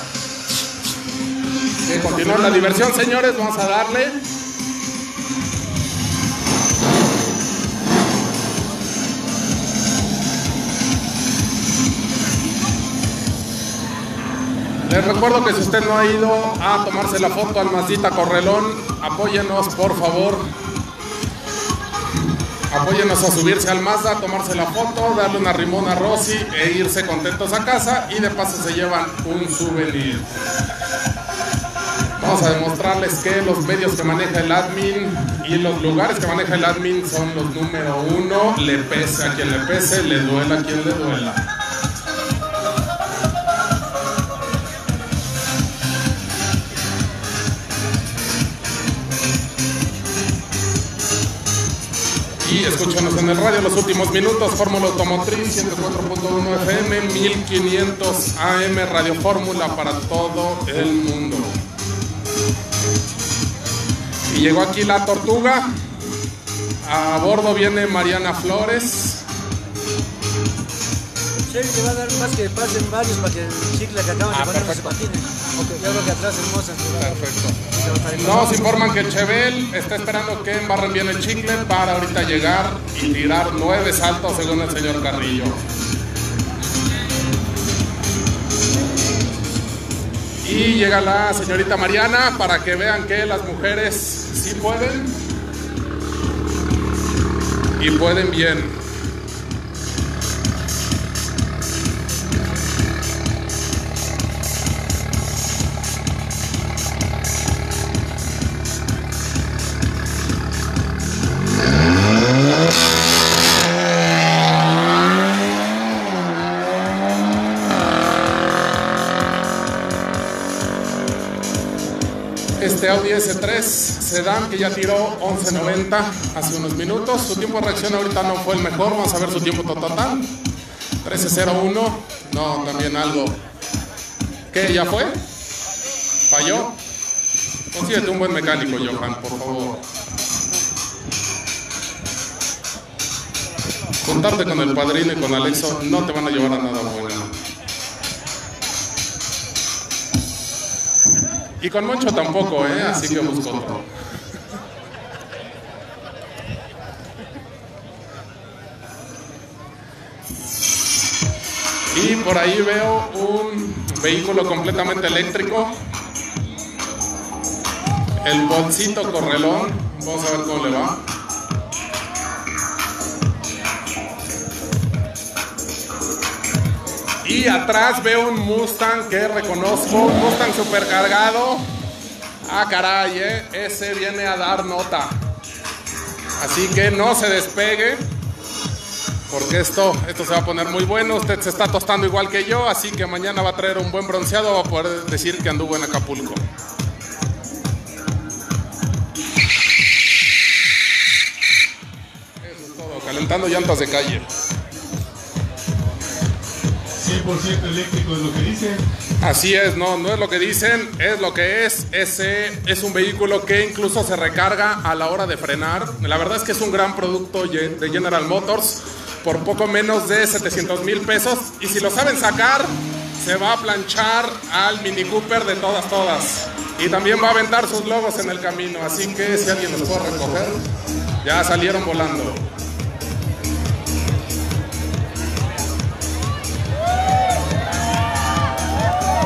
A: Que continúa la diversión, señores. Vamos a darle. Les recuerdo que si usted no ha ido a tomarse la foto al Mazdita Correlón, apóyenos por favor. Apóyenos a subirse al Mazda, tomarse la foto, darle una rimona a Rosy e irse contentos a casa y de paso se llevan un souvenir. Vamos a demostrarles que los medios que maneja el admin y los lugares que maneja el admin son los número uno. Le pese a quien le pese, le duela a quien le duela. Y escúchanos en el radio los últimos minutos, Fórmula Automotriz 104.1 FM, 1500 AM, Radio Fórmula para todo el mundo. Y llegó aquí la tortuga. A bordo viene Mariana Flores.
G: Chevy te va a dar más que pasen varios para que el chicle que acaban
A: Ah,
G: de poner no se
A: perfecto.
G: Patine. Yo creo que atrás hermosa.
A: Perfecto. Nos informan que el Chevel está esperando que embarren bien el chicle para ahorita llegar y tirar nueve saltos según el señor Carrillo. Y llega la señorita Mariana para que vean que las mujeres sí pueden y pueden bien. Este Audi S3 Sedan que ya tiró 11.90 hace unos minutos. Su tiempo de reacción ahorita no fue el mejor. Vamos a ver su tiempo total. 13.01. No, también algo. ¿Qué? ¿Ya fue? ¿Falló? Consíguete un buen mecánico, Johan, por favor. Contarte con el padrino y con Alexo no te van a llevar a nada bueno. Y con Moncho tampoco, ¿eh? Así que busco otro. Y por ahí veo un vehículo completamente eléctrico. El bolsito correlón. Vamos a ver cómo le va. Y atrás veo un Mustang que reconozco, un Mustang supercargado. Ah, caray, eh, ese viene a dar nota. Así que no se despegue, porque esto, esto se va a poner muy bueno. Usted se está tostando igual que yo, así que mañana va a traer un buen bronceado, va a poder decir que anduvo en Acapulco. Eso es todo, calentando llantas de calle.
C: 100% eléctrico es lo que dicen.
A: Así es, no, no es lo que dicen, es lo que es. Ese es un vehículo que incluso se recarga a la hora de frenar. La verdad es que es un gran producto de General Motors por poco menos de 700 mil pesos. Y si lo saben sacar, se va a planchar al Mini Cooper de todas, todas. Y también va a aventar sus logos en el camino. Así que si alguien los puede recoger, ya salieron volando.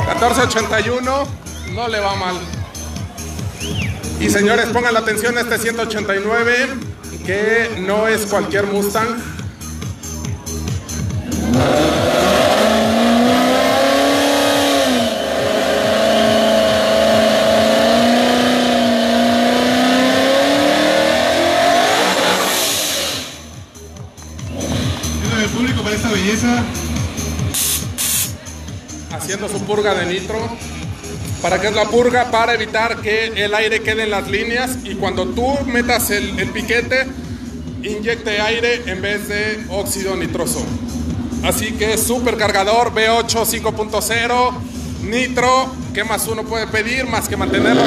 A: $14.81, no le va mal. Y señores, pongan la atención a este 189, que no es cualquier Mustang. Haciendo su purga de nitro. ¿Para qué es la purga? Para evitar que el aire quede en las líneas y cuando tú metas el, piquete, inyecte aire en vez de óxido nitroso. Así que supercargador V8 5.0, nitro, ¿qué más uno puede pedir más que mantenerlo?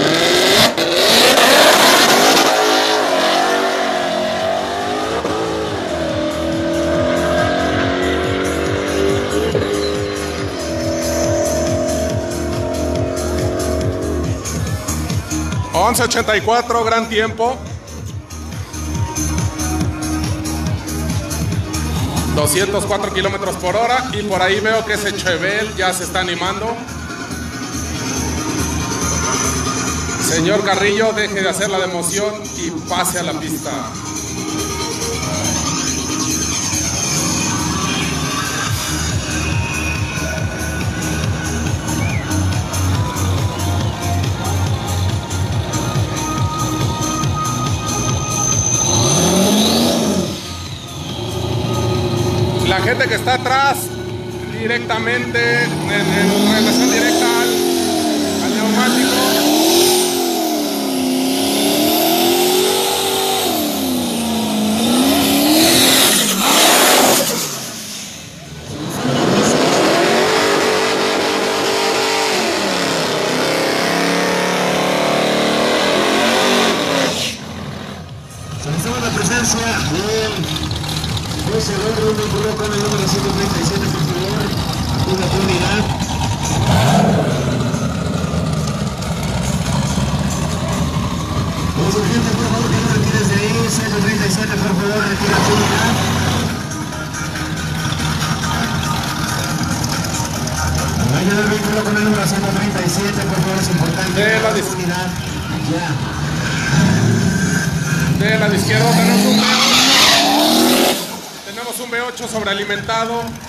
A: $11.84, gran tiempo. 204 kilómetros por hora y por ahí veo que ese Chevel ya se está animando. Señor Carrillo, deje de hacer la democión y pase a la pista. La gente que está atrás, directamente, en, en relación directa al, al neumático.
B: Solicitamos la presencia del José Londro, un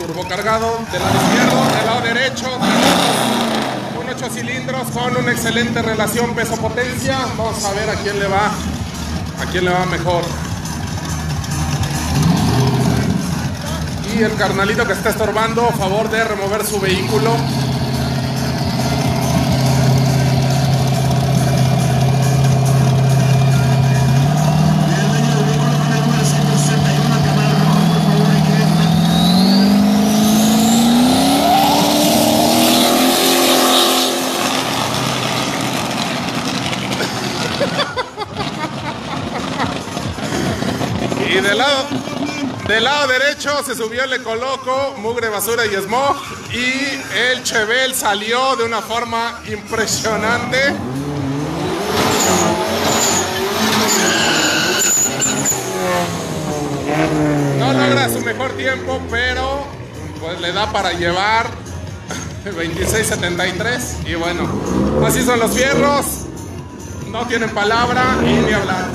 A: sobrealimentado, turbocargado. Del lado izquierdo, del lado derecho, un 8 cilindros con una excelente relación peso-potencia. Vamos a ver a quién le va, a quién le va mejor. Y el carnalito que está estorbando, favor de remover su vehículo. Lado derecho se subió el Ecoloco, Mugre, Basura y Smog. Y el Chevel salió de una forma impresionante. No logra su mejor tiempo, pero pues le da para llevar 26.73. Y bueno, así son los fierros. No tienen palabra y ni hablar.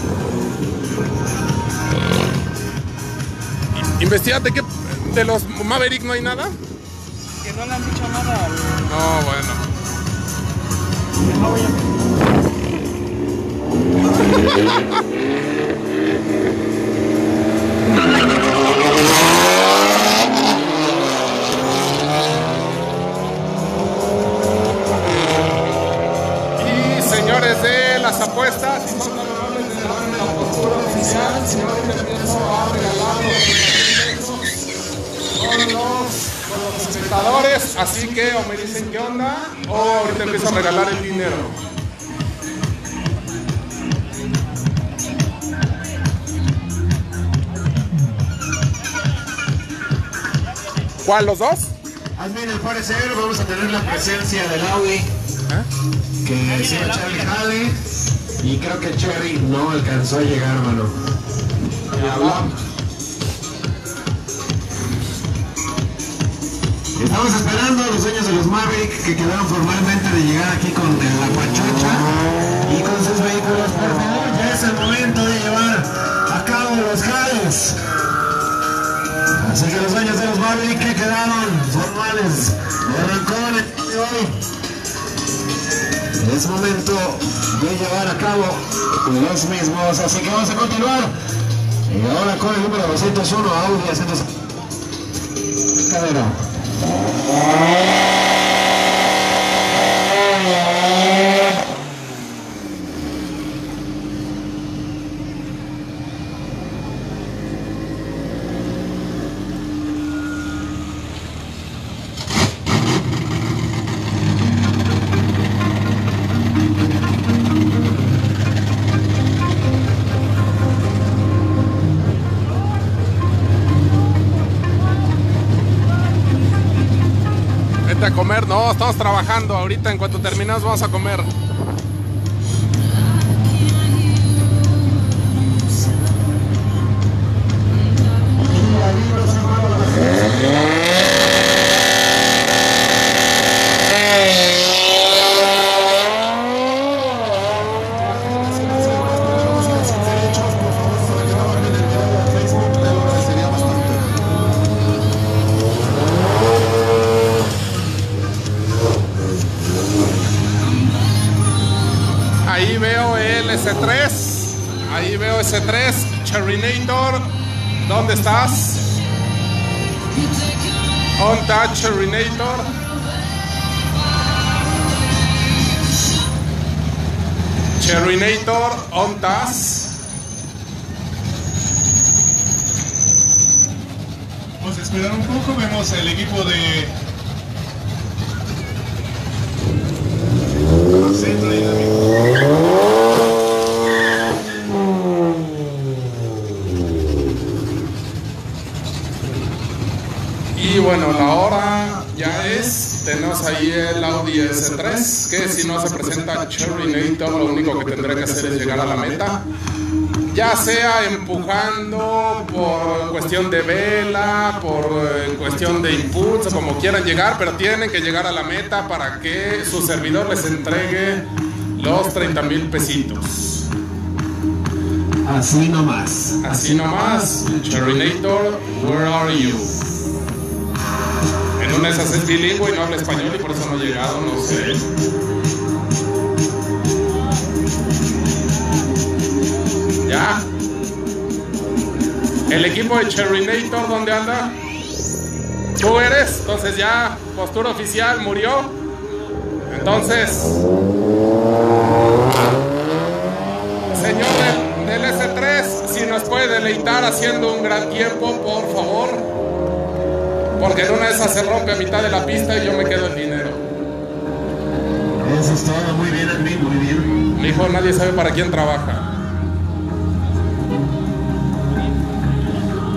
A: Investígate que de los Maverick no hay nada.
D: Que no le han dicho nada al...
A: No, bueno. Y señores de las apuestas, si son tan amables de darme la postura oficial, ahorita empiezo a regalar así que o me dicen qué onda o ahorita empiezo a regalar el dinero. ¿Cuál, los dos?
B: Admin, al parecer vamos a tener la presencia del Audi. Que se va a echar el jale. Y creo que Cherry no alcanzó a llegar, mano. Estamos esperando a los dueños de los Maverick que quedaron formalmente de llegar aquí con la Pachocha y con sus vehículos. Por favor, ya es el momento de llevar a cabo los jales. Así que los dueños de los Maverick que quedaron formales de de hoy. Es momento de llevar a cabo los mismos. Así que vamos a continuar. Y ahora con el número 201 Audi haciendo cadera.
A: Música no, estamos trabajando. Ahorita en cuanto terminamos vamos a comer. Cherrynator. ¿Dónde estás? On touch Cherrynator. Cherrynator on task.
C: Vamos a esperar un poco, vemos el equipo de Centro.
A: Y bueno, la hora ya es. Tenemos ahí el Audi S3. Que si no se presenta Cherrynator, lo único que tendré que hacer es llegar a la meta. Ya sea empujando por cuestión de vela, por eh, cuestión de impulso, como quieran llegar, pero tienen que llegar a la meta para que su servidor les entregue los 30 mil pesitos.
B: Así nomás.
A: Así nomás, Cherrynator, where are you? Una de esas es bilingüe y no habla español y por eso no ha llegado, no sé. Ya. El equipo de Cherrynator, ¿dónde anda? Tú eres, entonces ya, postura oficial, murió. Entonces, señor del S3, si nos puede deleitar haciendo un gran tiempo, por favor. Porque en una de esas se rompe a mitad de la pista y yo me quedo el dinero.
B: Eso es todo. Muy bien, Admin, muy bien.
A: Mi hijo, nadie sabe para quién trabaja.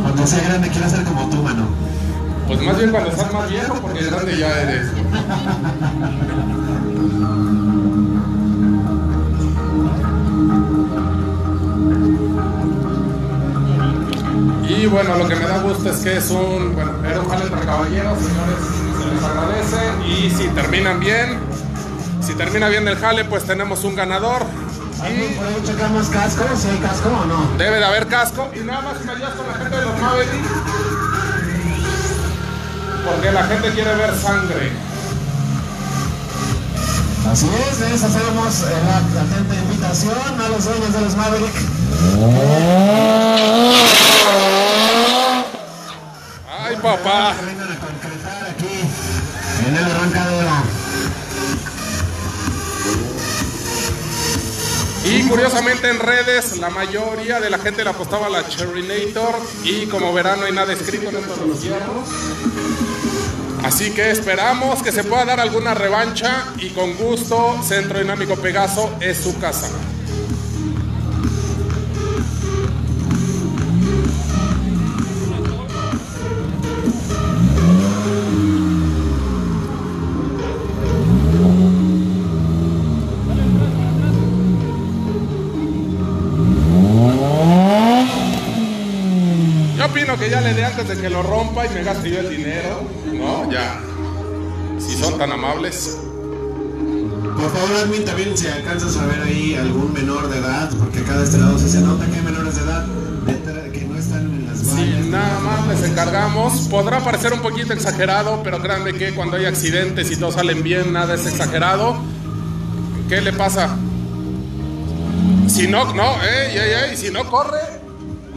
B: Cuando sea grande quiero ser como tú, mano.
A: Pues más bien cuando estás más viejo, porque grande ya eres. Y bueno, lo que me da gusto es que es un, bueno, era un jale entre caballeros, señores, se les agradece. Y si terminan bien, si termina bien el jale, pues tenemos un ganador. Y
B: ¿Por ahí checamos casco? ¿Si hay casco o no?
A: debe de haber casco. Y nada más me ayudas con la gente de los Mavericks. Porque la gente quiere ver sangre.
B: Así es, les hacemos eh, la atenta invitación a los dueños de los Maverick.
A: Ay, papá.
B: Que vengan a concretar aquí en el arrancadero.
A: Y curiosamente en redes la mayoría de la gente le apostaba a la Cherrynator y como verán no hay nada escrito en esto de los hierros. Así que esperamos que se pueda dar alguna revancha y con gusto Centro Dinámico Pegaso es su casa. Antes de que lo rompa y me gaste yo el dinero. No, ya. Si son tan amables.
B: Por favor, admin, también si alcanzas a ver ahí algún menor de edad, porque acá de este lado se nota que hay menores de edad que no están en las
A: Si
B: vallas.
A: nada más les encargamos, podrá parecer un poquito exagerado, pero créanme que cuando hay accidentes y todos salen bien, nada es exagerado. ¿Qué le pasa? Si no, no, ey, ey, ey, si no corre,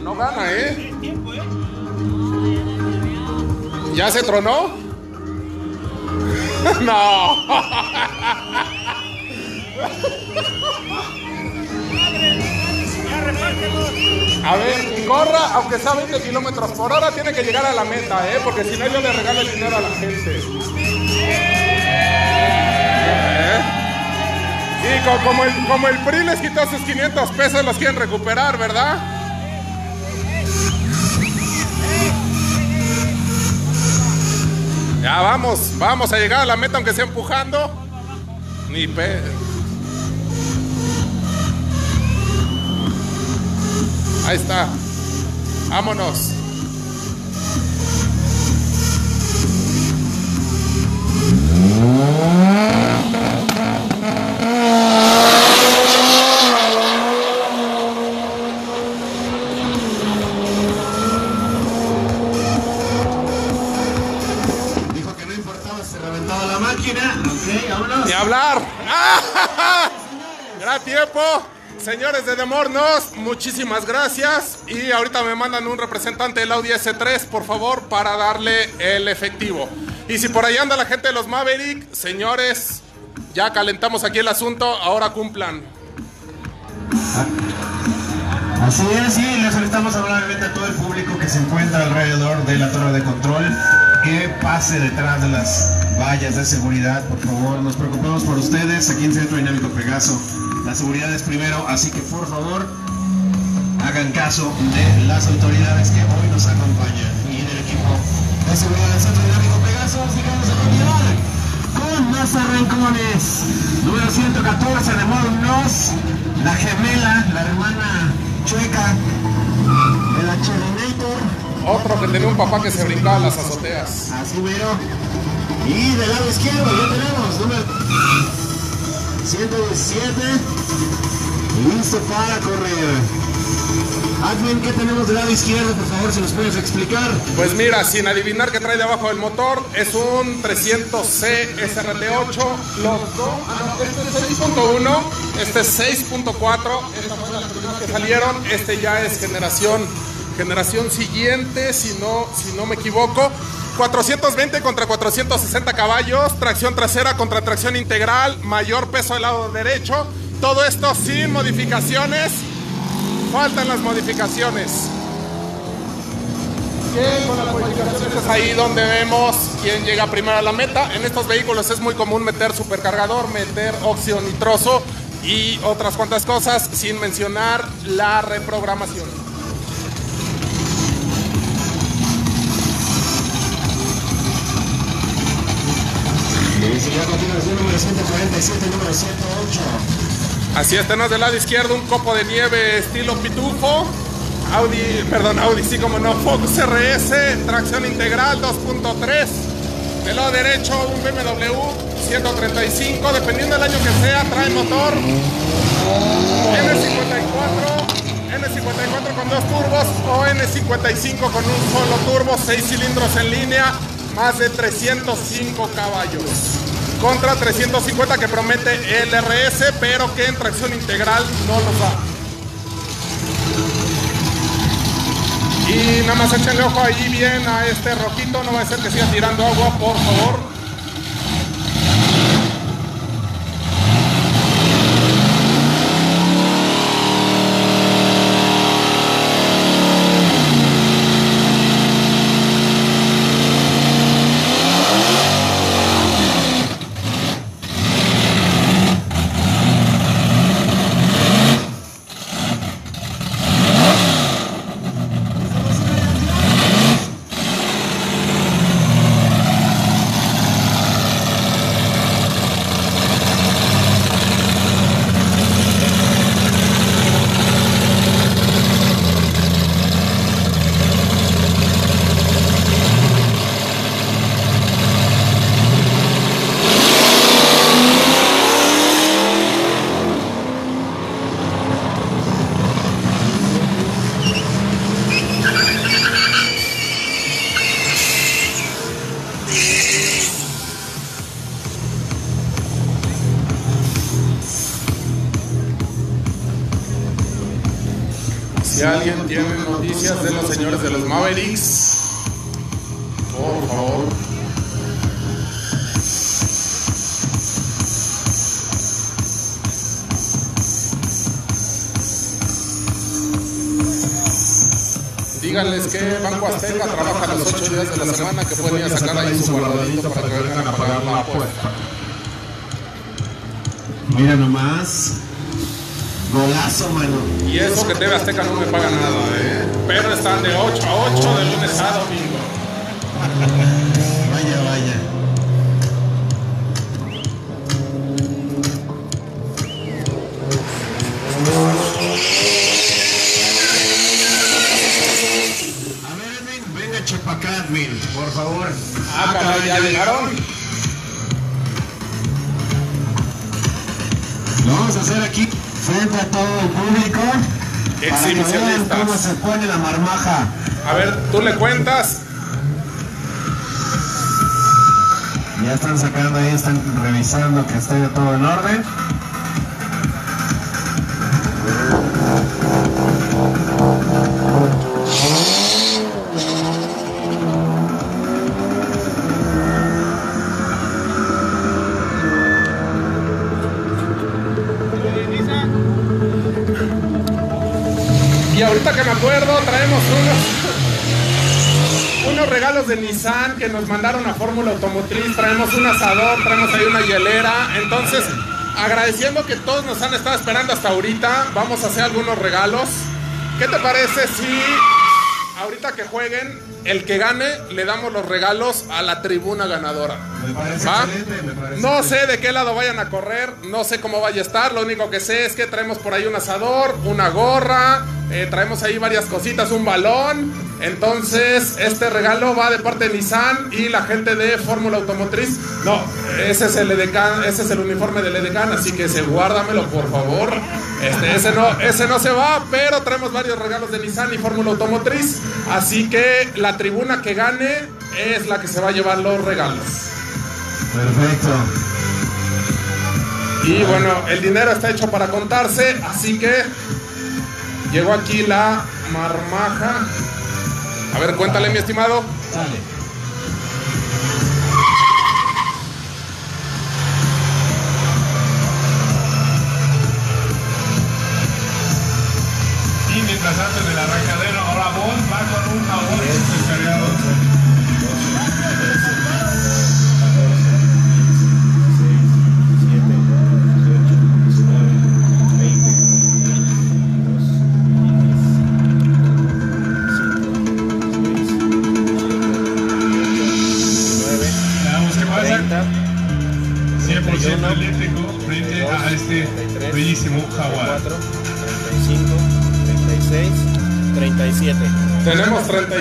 A: no gana, ¿eh? ¿Ya se tronó? no. A ver, corra, aunque sea 20 kilómetros por hora, tiene que llegar a la meta, ¿eh? Porque si no, yo le regalo el dinero a la gente. ¿Eh? Sí, co- como el, como el PRI les quitó sus 500 pesos, los quieren recuperar, ¿verdad? Ya vamos, vamos a llegar a la meta aunque sea empujando. Ni pe... Ahí está. Vámonos. Tiempo. Señores de Demornos, muchísimas gracias. Y ahorita me mandan un representante del Audi S3, por favor, para darle el efectivo. Y si por ahí anda la gente de los Maverick, señores, ya calentamos aquí el asunto, ahora cumplan.
B: Así es, y les solicitamos amablemente a todo el público que se encuentra alrededor de la torre de control que pase detrás de las vallas de seguridad, por favor. Nos preocupamos por ustedes aquí en Centro Dinámico Pegaso. La seguridad es primero, así que por favor hagan caso de las autoridades que hoy nos acompañan y del equipo de seguridad del Centro Dinámico Pegaso. Así que vamos a continuar con más arrancones. Número 114 de Mornos, la gemela, la hermana chueca de la Cherinator.
A: Otro que tenía un papá que se brincaba a las azoteas.
B: Así mero. Y del lado izquierdo ya tenemos número 117. Listo para correr. Admin, ¿qué tenemos del lado izquierdo? Por favor, si nos puedes explicar.
A: Pues mira, sin adivinar qué trae debajo del motor, es un 300C SRT8. Los dos, ah, este es 6.1, este es 6.4. Estas fueron las que salieron. Este ya es generación, generación siguiente, si no, si no me equivoco. 420 contra 460 caballos, tracción trasera contra tracción integral, mayor peso del lado derecho. Todo esto sin modificaciones. Faltan las modificaciones. que con las modificaciones es ahí donde vemos quién llega primero a la meta. En estos vehículos es muy común meter supercargador, meter óxido nitroso y otras cuantas cosas sin mencionar la reprogramación.
B: Y a continuación, número 147, número 108.
A: Así es, tenemos del lado izquierdo un copo de nieve estilo pitufo. Audi, perdón, Audi, sí como no, Focus RS, tracción integral 2.3. Del lado derecho un BMW 135, dependiendo del año que sea, trae motor N54, N54 con dos turbos o N55 con un solo turbo, 6 cilindros en línea, más de 305 caballos. Contra 350 que promete el RS, pero que en tracción integral no lo da. Y nada más échenle ojo ahí bien a este rojito, no va a ser que siga tirando agua, por favor. Por favor. Díganles que Banco Azteca trabaja los 8 días de la semana, que pueden ir a sacar ahí su guardadito para que vengan a pagar la apuesta.
B: Mira nomás. Golazo, mano.
A: Y eso que TV Azteca no me paga nada, ¿eh? Pero están de 8 a 8 de lunes a domingo.
B: Para que
A: Exhibicionistas.
B: cómo se pone la marmaja.
A: A ver, tú le cuentas.
B: Ya están sacando ahí, están revisando que esté todo en orden.
A: Acuerdo, traemos unos, unos regalos de Nissan que nos mandaron a Fórmula Automotriz. Traemos un asador, traemos ahí una hielera. Entonces, agradeciendo que todos nos han estado esperando hasta ahorita, vamos a hacer algunos regalos. ¿Qué te parece si ahorita que jueguen, el que gane, le damos los regalos a la tribuna ganadora?
B: Me parece
A: ¿Va?
B: excelente, me parece.
A: No sé de qué lado vayan a correr, no sé cómo vaya a estar, lo único que sé es que traemos por ahí un asador, una gorra, eh, traemos ahí varias cositas, un balón. Entonces, este regalo va de parte de Nissan y la gente de Fórmula Automotriz. No, ese es el edecán, ese es el uniforme del edecán, así que se guárdamelo por favor. Este, ese no, ese no se va, pero traemos varios regalos de Nissan y Fórmula Automotriz, así que la tribuna que gane es la que se va a llevar los regalos.
B: Perfecto.
A: Y bueno, el dinero está hecho para contarse, así que llegó aquí la marmaja. A ver, cuéntale, mi estimado.
B: Sale.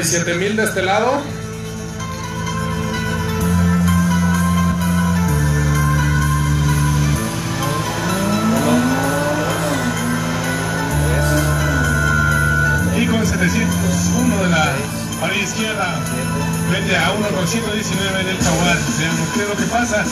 F: 37
A: mil de este lado.
C: Y con 701 de la pared izquierda frente a uno con 119 del Jaguar. Veamos qué es lo que pasa.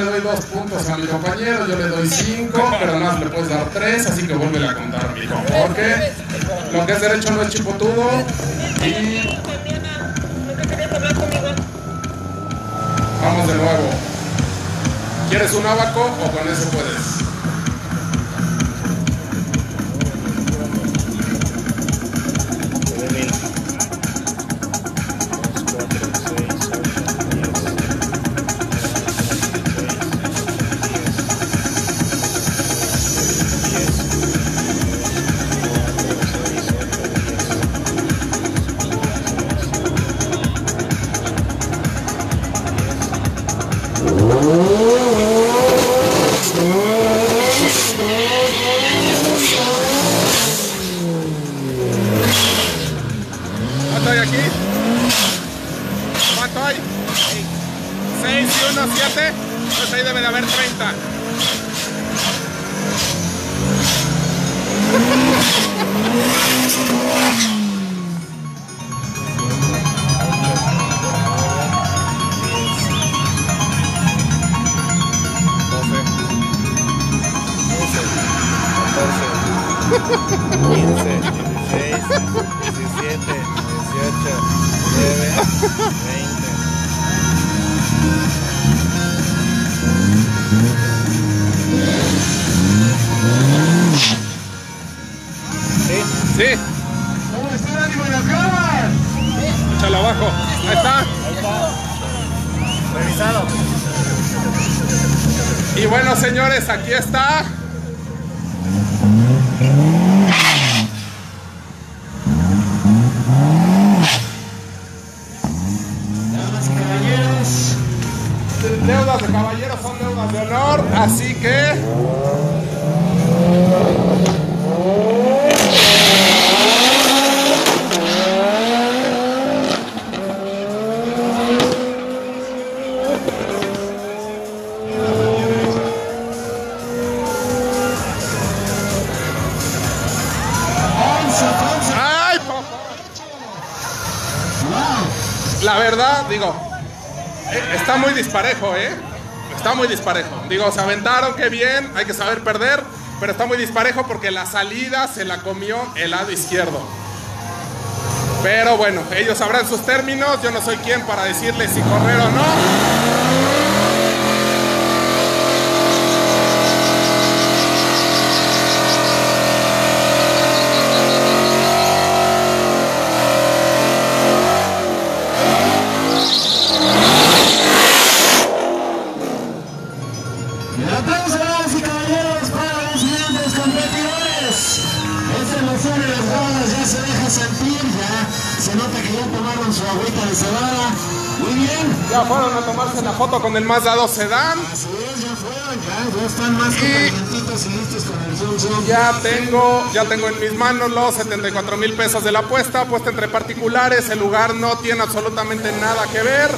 A: Le doy dos puntos a mi compañero, yo le doy cinco, pero nada más le puedes dar tres, así que vuelve a contar, mijo. Porque lo que es derecho no es chipotudo vamos de nuevo. ¿Quieres un abaco o con ese puedes? Disparejo, ¿eh? Está muy disparejo. Digo, se aventaron, qué bien, hay que saber perder, pero está muy disparejo porque la salida se la comió el lado izquierdo. Pero bueno, ellos sabrán sus términos, yo no soy quien para decirles si correr o no. Foto con el Mazda 2 Sedan.
B: Así es, ya fueron, ya, ya están más
A: Y-
B: listos con el Zoom Zoom.
A: Ya tengo, ya tengo en mis manos los 74 mil pesos de la apuesta, apuesta entre particulares, el lugar no tiene absolutamente nada que ver.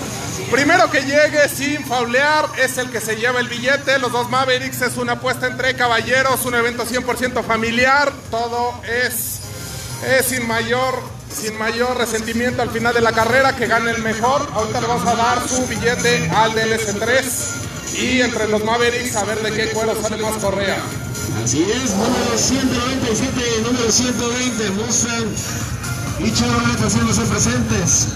A: Primero que llegue sin faulear es el que se lleva el billete, los dos Mavericks es una apuesta entre caballeros, un evento 100% familiar, todo es, es sin mayor, sin mayor resentimiento al final de la carrera, que gane el mejor. Ahorita le vamos a dar su billete al DLC3 y entre los Mavericks a ver de qué cuero sale más correa.
B: Así es, número 197 y número 120, Mustang y Chevrolet haciéndose presentes.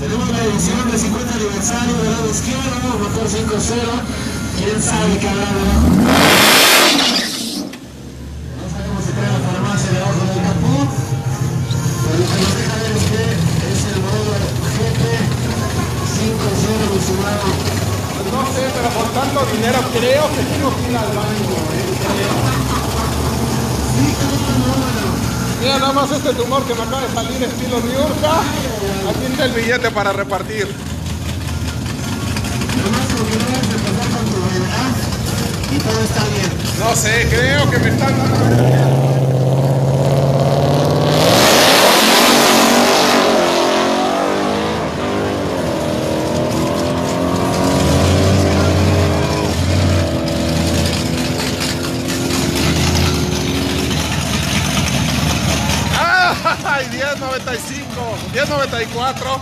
B: Tenemos la edición de 50 aniversario del lado izquierdo, motor 5.0. ¿Quién sabe qué habrá?
A: Creo que tengo que ir al baño. Mira nada más este tumor que me acaba de salir estilo New York. Aquí está el billete para repartir.
B: Nomás con que no empezar con tu edad y todo está bien.
A: No sé, creo que me están dando. ¡Ay! 10.95, 10.94.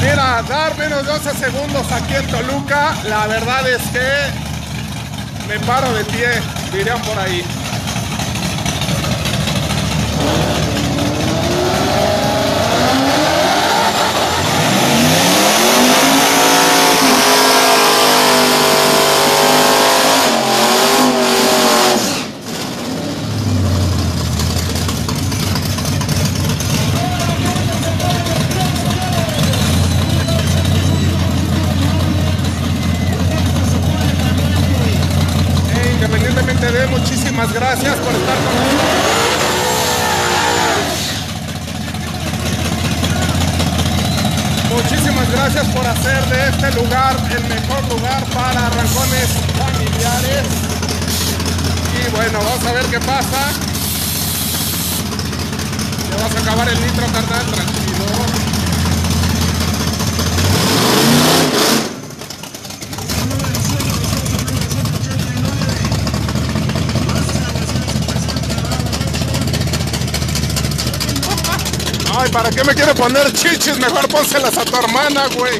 A: Mira, dar menos de 11 segundos aquí en Toluca, la verdad es que me paro de pie, dirían por ahí. Eh, Independientemente de, muchísimas gracias por estar con nosotros. Muchísimas gracias por hacer de este lugar el mejor lugar para arrancones familiares. Y bueno, vamos a ver qué pasa. Ya vas a acabar el nitro, carnal, ¿para qué me quiere poner chichis? Mejor pónselas a tu hermana, güey.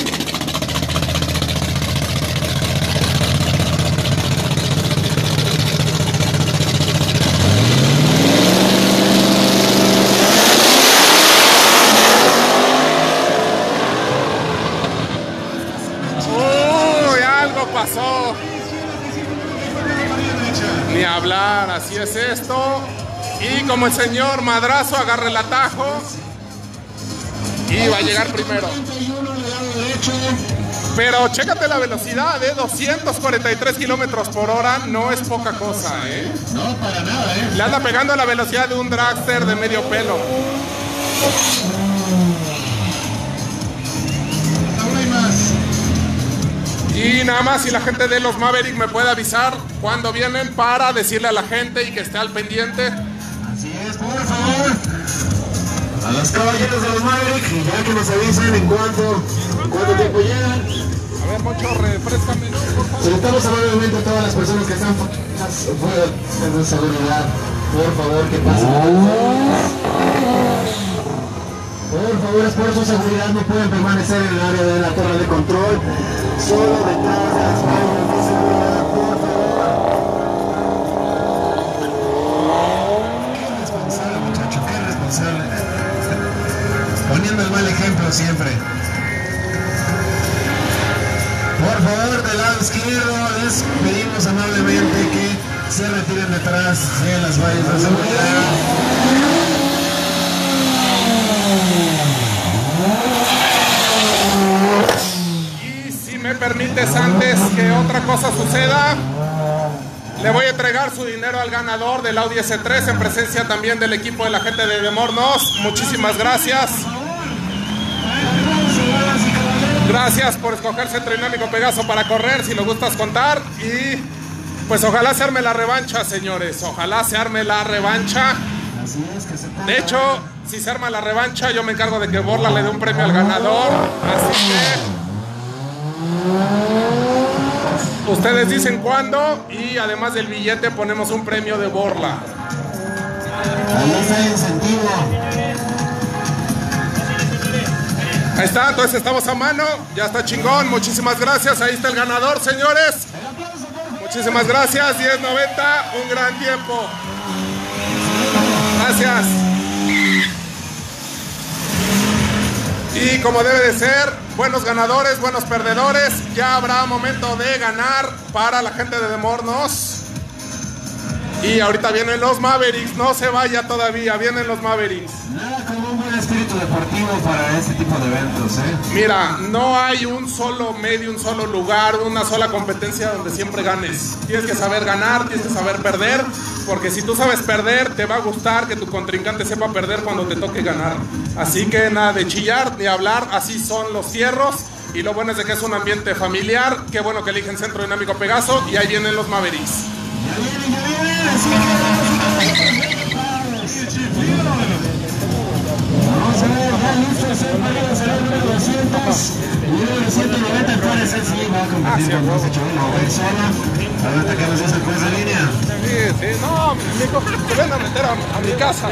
A: Uy, algo pasó. Ni hablar, así es esto. Y como el señor Madrazo agarra el atajo, y va a llegar primero.
B: 31 del lado derecho.
A: Pero chécate la velocidad, ¿eh? 243 kilómetros por hora no es poca cosa, ¿eh?
B: No, para nada, ¿eh?
A: Le anda pegando a la velocidad de un dragster de medio pelo.
B: Aún hay más.
A: Y nada más, si la gente de los Maverick me puede avisar cuando vienen para decirle a la gente y que esté al pendiente.
B: Así es, por favor. A los caballeros de los Maverick, y ya que nos avisen en cuánto, cuánto tiempo llegan.
A: A ver, Moncho, refrescame.
B: Solicitamos amablemente a todas las personas que están fuera de seguridad, por favor, que pasen. Por favor, es por su seguridad, no pueden permanecer en el área de la torre de control, solo detrás de las de seguridad, El mal ejemplo siempre. Por favor, del lado izquierdo, les pedimos amablemente que se retiren detrás de las vallas de seguridad.
A: Me permites, antes que otra cosa suceda, le voy a entregar su dinero al ganador del Audi S3 en presencia también del equipo de la gente de Demornos. Muchísimas gracias. Gracias por escoger Centro Dinámico Pegaso para correr, si lo gustas contar. Y pues ojalá se arme la revancha, señores. Ojalá se arme la revancha.
B: Así es que se.
A: De hecho, si se arma la revancha, yo me encargo de que Borla le dé un premio al ganador. Así que. Ustedes dicen cuándo y además del billete ponemos un premio de Borla.
B: Ahí está el incentivo.
A: Ahí está, entonces estamos a mano. Ya está chingón. Muchísimas gracias. Ahí está el ganador, señores. Muchísimas gracias. 10.90. Un gran tiempo. Gracias. Y como debe de ser, buenos ganadores, buenos perdedores. Ya habrá momento de ganar para la gente de Demornos. Y ahorita vienen los Mavericks. No se vaya todavía. Vienen los Mavericks.
B: Deportivo para este tipo de eventos, ¿eh?
A: Mira, no hay un solo medio, un solo lugar, una sola competencia donde siempre ganes. Tienes que saber ganar, tienes que saber perder, porque si tú sabes perder, te va a gustar que tu contrincante sepa perder cuando te toque ganar. Así que nada de chillar ni hablar, así son los cierros. Y lo bueno es de que es un ambiente familiar. Qué bueno que eligen Centro Dinámico Pegaso y ahí vienen los Mavericks.
B: Ya vienen, ya vienen, a número 200, el número 190 al parecer sí va a competir con 12 Chabelo, va a ir sola, a ver hasta que nos hace por esa línea.
A: Sí, sí, no, te a meter a, a mi casa,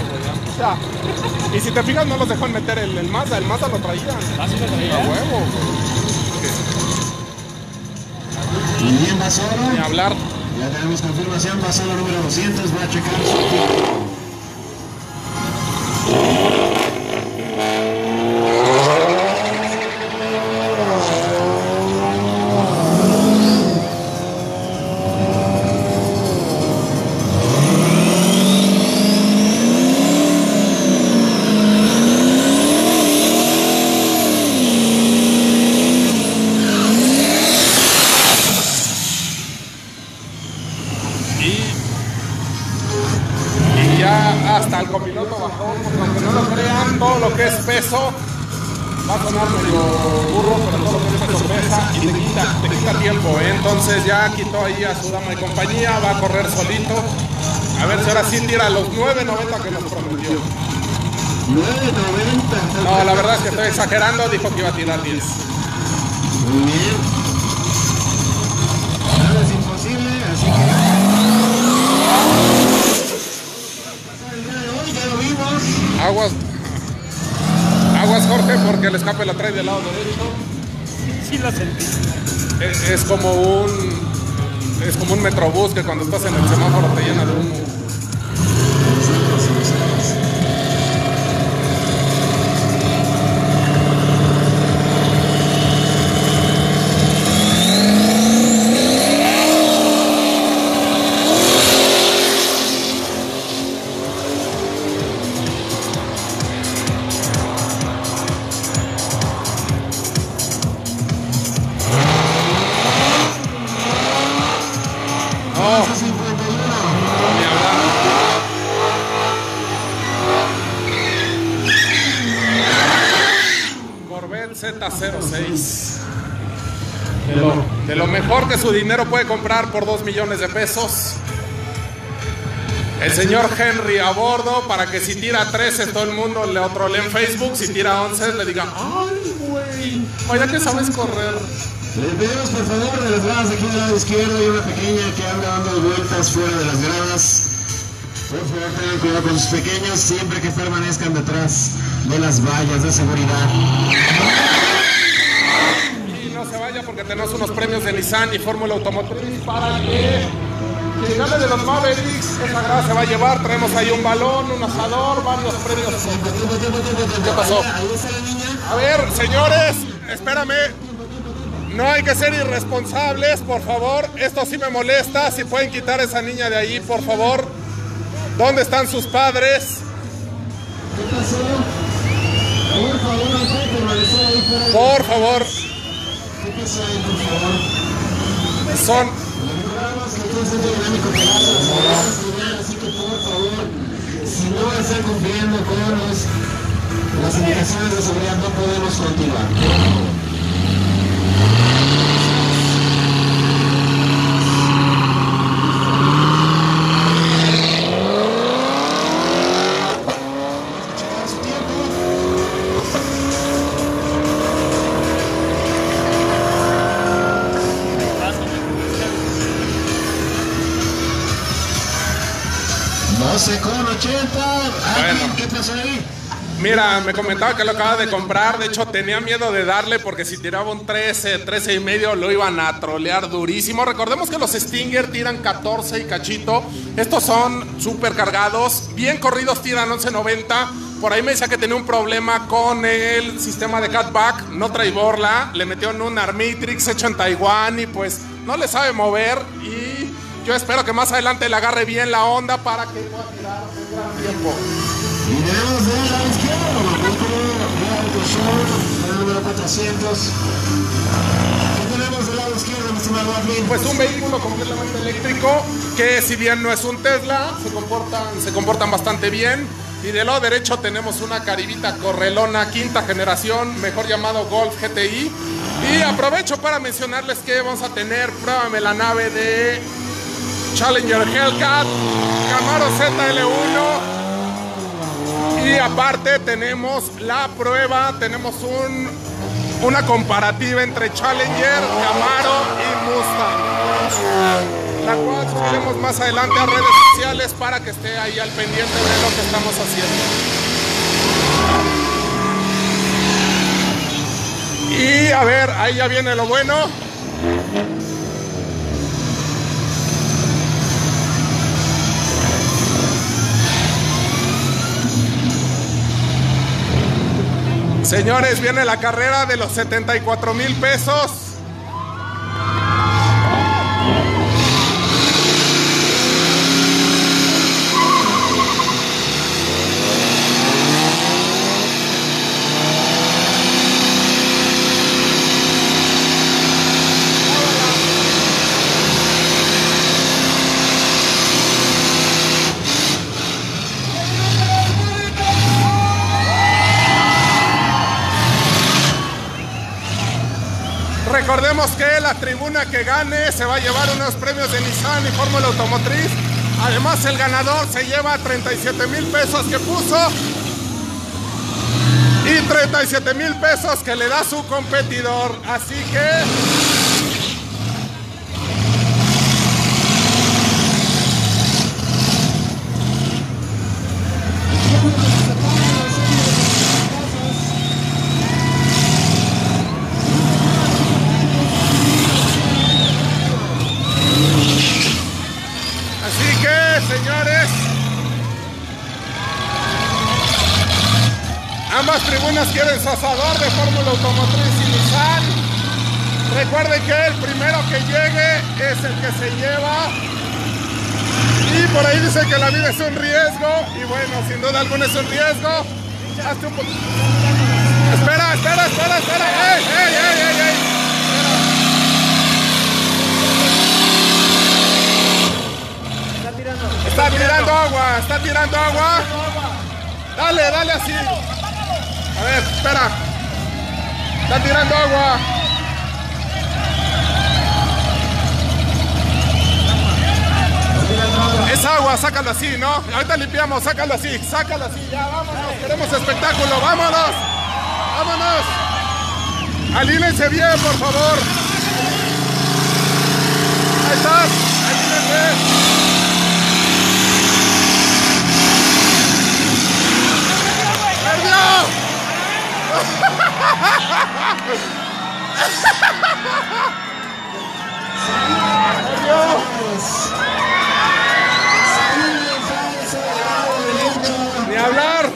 A: y si te fijas, no los dejó meter el, el Mazda, el Mazda lo traían. A huevo, güey.
B: Y bien, va solo,
A: Ni hablar.
B: ya tenemos confirmación, va solo número 200, va a checar su
A: A ver si ahora sí tira los 9.90 que nos prometió.
B: 9.90.
A: No, la verdad es que estoy exagerando, dijo que iba a tirar 10.
B: Muy bien. Nada es imposible, así que. El día de hoy ya lo vimos.
A: Aguas. Aguas Jorge porque el escape la trae del lado derecho.
D: Sí la sentí.
A: Es, es como un es como un metrobús que cuando estás en el semáforo te llena de humo. Mejor que su dinero puede comprar por 2 millones de pesos. El señor Henry a bordo para que si tira 13 todo el mundo le otro lee en Facebook, si tira 11 le diga, ay güey, vaya que sabes correr.
B: Les pedimos por favor de las gradas aquí del lado izquierdo hay una pequeña que anda dando vueltas fuera de las gradas. Por favor tengan cuidado con sus pequeños siempre que permanezcan detrás de las vallas de seguridad.
A: Se vaya porque tenemos unos premios de Nissan y Fórmula Automotriz para que quien gane de los Mavericks, esa grada se va a llevar. Traemos ahí un balón, un asador, varios premios. ¿Qué pasó? A ver, señores, espérame. No hay que ser irresponsables, por favor. Esto sí me molesta. Si pueden quitar a esa niña de ahí, por favor. ¿Dónde están sus padres?
B: ¿Qué pasó? Por favor,
A: Por favor.
B: ¿Qué pasó ahí, por favor?
A: Son
B: así que por favor, si no están cumpliendo con las indicaciones de seguridad, no podemos continuar.
A: Mira, me comentaba que lo acaba de comprar. De hecho, tenía miedo de darle porque si tiraba un 13, 13 y medio, lo iban a trolear durísimo. Recordemos que los Stinger tiran 14 y cachito. Estos son súper cargados. Bien corridos tiran 11.90. Por ahí me decía que tenía un problema con el sistema de catback. No trae borla. Le metieron un Armitrix hecho en Taiwán y pues no le sabe mover. Y yo espero que más adelante le agarre bien la onda para que pueda tirar un gran tiempo.
B: Y tenemos del lado izquierdo, vehículo de Autoshow, el número 400. ¿Qué tenemos del lado izquierdo, mi estimado Admin?
A: Pues un vehículo completamente eléctrico que si bien no es un Tesla, se comportan, se comportan bastante bien. Y de lado derecho tenemos una caribita correlona quinta generación, mejor llamado Golf GTI. Y aprovecho para mencionarles que vamos a tener, pruébame la nave de Challenger Hellcat, Camaro ZL1. Y aparte tenemos la prueba, tenemos un, una comparativa entre Challenger, Camaro y Mustang. La cual subiremos más adelante a redes sociales para que esté ahí al pendiente de lo que estamos haciendo. Y a ver, ahí ya viene lo bueno. Señores, viene la carrera de los 74 mil pesos. Que la tribuna que gane se va a llevar unos premios de Nissan y Fórmula Automotriz. Además, el ganador se lleva 37 mil pesos que puso y 37 mil pesos que le da su competidor. Así que Así que, señores, ambas tribunas quieren su asador de Fórmula Automotriz y Nissan. Recuerden que el primero que llegue es el que se lleva. Y por ahí dice que la vida es un riesgo. Y bueno, sin duda alguna es un riesgo. Hazte un Espera, espera, espera, espera. ¡Ey, ey, ey, ey, ey! Está tirando agua, está tirando agua. Dale, dale así. Espera. Está tirando agua. Es agua, sácalo así, ¿no? Ahorita limpiamos, sácalo así, sácalo así, ya vámonos, queremos espectáculo, vámonos, vámonos. Alínense bien, por favor. Ahí estás, alínense. ¡Perdió! Ni hablar.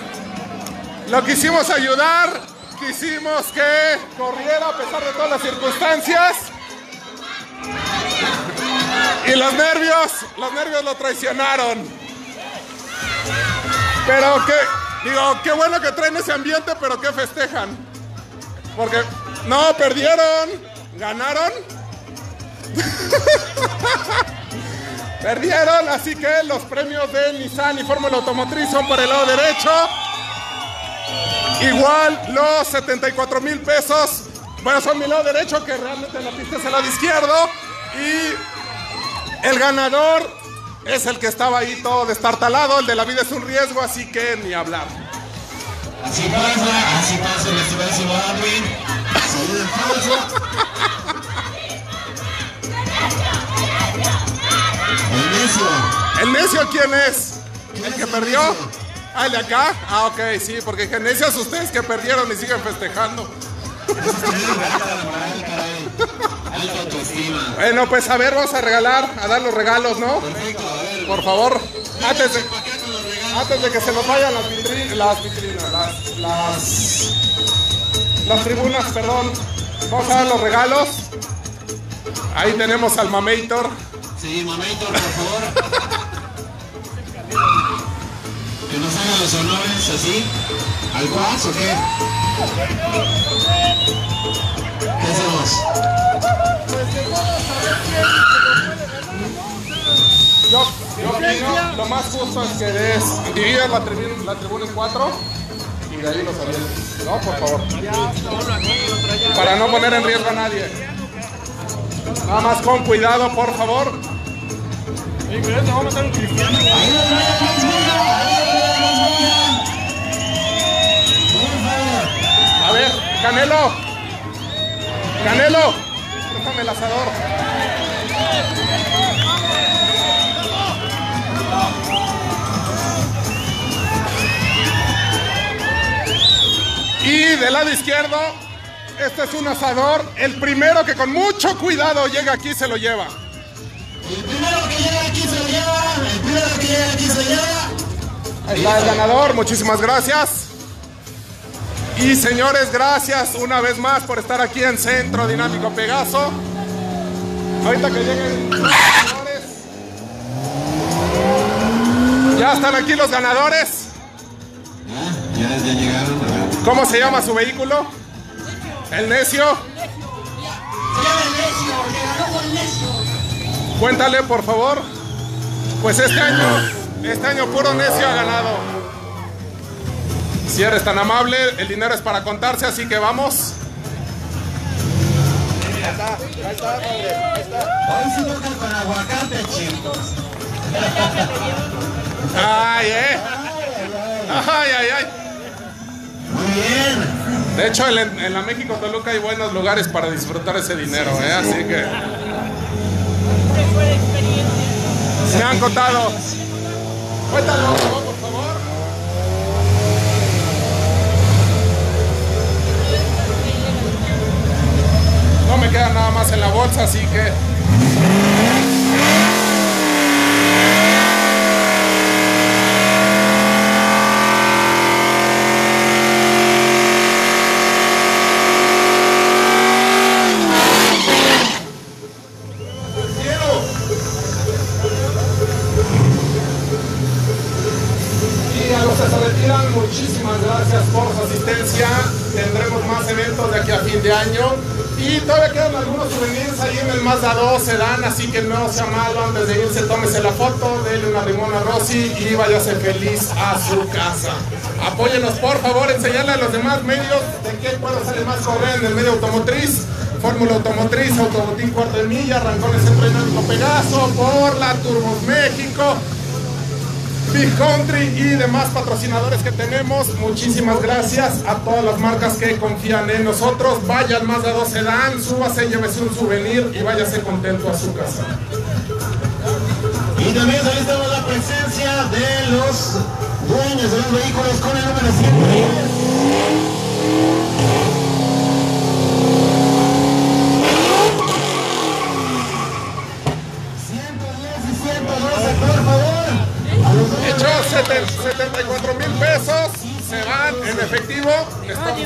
A: Lo quisimos ayudar. Quisimos que corriera a pesar de todas las circunstancias. Y los nervios, los nervios lo traicionaron. Pero que, digo, qué bueno que traen ese ambiente, pero que festejan. Porque, no, perdieron, ganaron. Perdieron, así que los premios de Nissan y Fórmula Automotriz son por el lado derecho. Igual los 74 mil pesos, bueno, son mi lado derecho, que realmente la pista es el lado izquierdo. Y el ganador es el que estaba ahí todo destartalado. El de la vida es un riesgo, así que ni hablar.
B: Así pasa, así pasa, mi estimadísimo Admin. Salida en falso. El necio.
A: ¿El necio quién es? ¿El que perdió? Ah, el de acá. Ah, ok, sí, porque genesios ustedes que perdieron y siguen festejando. Bueno, pues a ver, vamos a regalar, a dar los regalos, ¿no?
B: Perfecto, a ver.
A: Por favor, antes de, antes de que se nos vayan las vitrinas, las vitrinas, las, las, las tribunas, perdón. Vamos a dar los regalos. Ahí tenemos al Mamator.
B: Sí, Mamator, por favor. que nos haga los honores así. ¿Al cuas o qué? ¿Qué hacemos?
A: Yo, yo opino, lo más justo es que des, dividas la, tribu- la tribuna en cuatro y de ahí los avientes. No, por favor. Para no poner en riesgo a nadie. Nada más con cuidado, por favor.
D: Vamos un cristiano.
A: A ver, Canelo. Canelo. Déjame el asador. Y del lado izquierdo, este es un asador. El primero que con mucho cuidado llega aquí se lo lleva.
B: El primero que llega aquí se lo lleva. El primero que llega aquí se lo lleva.
A: Ahí está el ganador, muchísimas gracias. Y señores, gracias una vez más por estar aquí en Centro Dinámico Pegaso. Ahorita que lleguen los ganadores. Ya están aquí los ganadores.
B: Ya, llegaron.
A: ¿Cómo se llama su vehículo? El necio. Cuéntale, por favor. Pues este año, este año puro necio ha ganado. Si eres tan amable, el dinero es para contarse, así que vamos.
B: Hoy sí tocan con aguacate, chicos.
A: Ay, eh. Ay, ay, ay.
B: Muy bien.
A: De hecho, en, la México Toluca hay buenos lugares para disfrutar ese dinero, ¿eh? Así que. Me han contado. Cuéntalo, por favor. No me queda nada más en la bolsa, así que. No sea malo, antes de irse tómese la foto, denle una limón a Rosy y váyase feliz a su casa. Apóyenos por favor, enseñarle a los demás medios de qué puedo salir más correr en el medio automotriz. Fórmula Automotriz, Autobotín Cuarto de Milla, Rancones Dinámico Pegaso, por la Turbos México, Big Country y demás patrocinadores que tenemos. Muchísimas gracias a todas las marcas que confían en nosotros. Vayan más de dos dan, súbase, llévese un souvenir y váyase contento a su casa.
B: Y también solicitamos la presencia de los dueños de los vehículos con el número 110. y 112, por favor. A los dueños
A: Hecho 74 mil pesos, se van en efectivo. Estamos-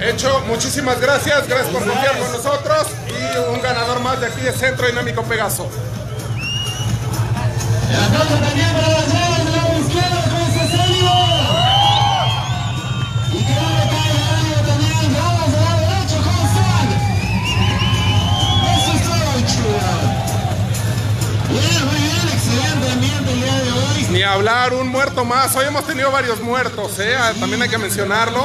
A: Hecho, muchísimas gracias, gracias por confiar con nosotros y un ganador más de aquí de Centro Dinámico Pegaso.
B: El aplauso también para las llaves del. Excelente ambiente el día de hoy.
A: Ni hablar, un muerto más. Hoy hemos tenido varios muertos, ¿eh? Ah, También hay que mencionarlo.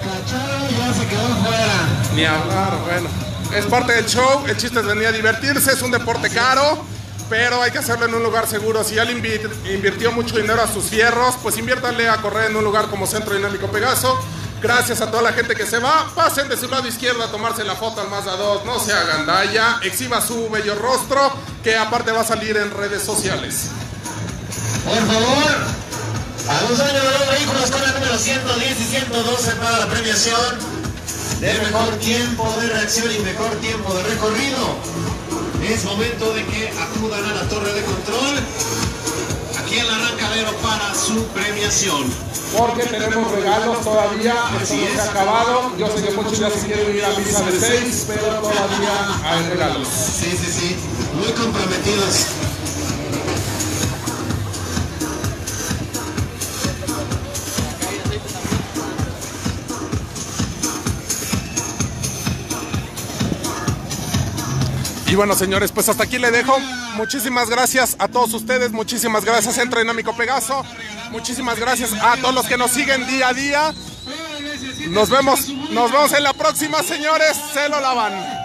B: Cacharo ya se quedó fuera.
A: Ni hablar, bueno. Es parte del show, el chiste es venir a divertirse, es un deporte caro, pero hay que hacerlo en un lugar seguro. Si ya le invi- invirtió mucho dinero a sus fierros, pues inviértanle a correr en un lugar como Centro Dinámico Pegaso. Gracias a toda la gente que se va. Pasen de su lado izquierdo a tomarse la foto al Mazda 2. No se hagan daya. Exhiba su bello rostro, que aparte va a salir en redes sociales.
B: Por favor, A los años de los vehículos con el número 110 y 112 para la premiación de mejor tiempo de reacción y mejor tiempo de recorrido. Es momento de que acudan a la torre de control aquí en el arrancadero para su premiación.
A: Porque tenemos regalos todavía, esto
B: Así
A: no se
B: es.
A: acabado. Yo sé que muchos ya se quieren ir a misa de 6, pero todavía hay regalos.
B: Sí, sí, sí. Muy comprometidos.
A: Y bueno, señores, pues hasta aquí le dejo. Muchísimas gracias a todos ustedes, muchísimas gracias Centro Dinámico Pegaso, muchísimas gracias a todos los que nos siguen día a día. Nos vemos, nos vemos en la próxima, señores. Se lo lavan.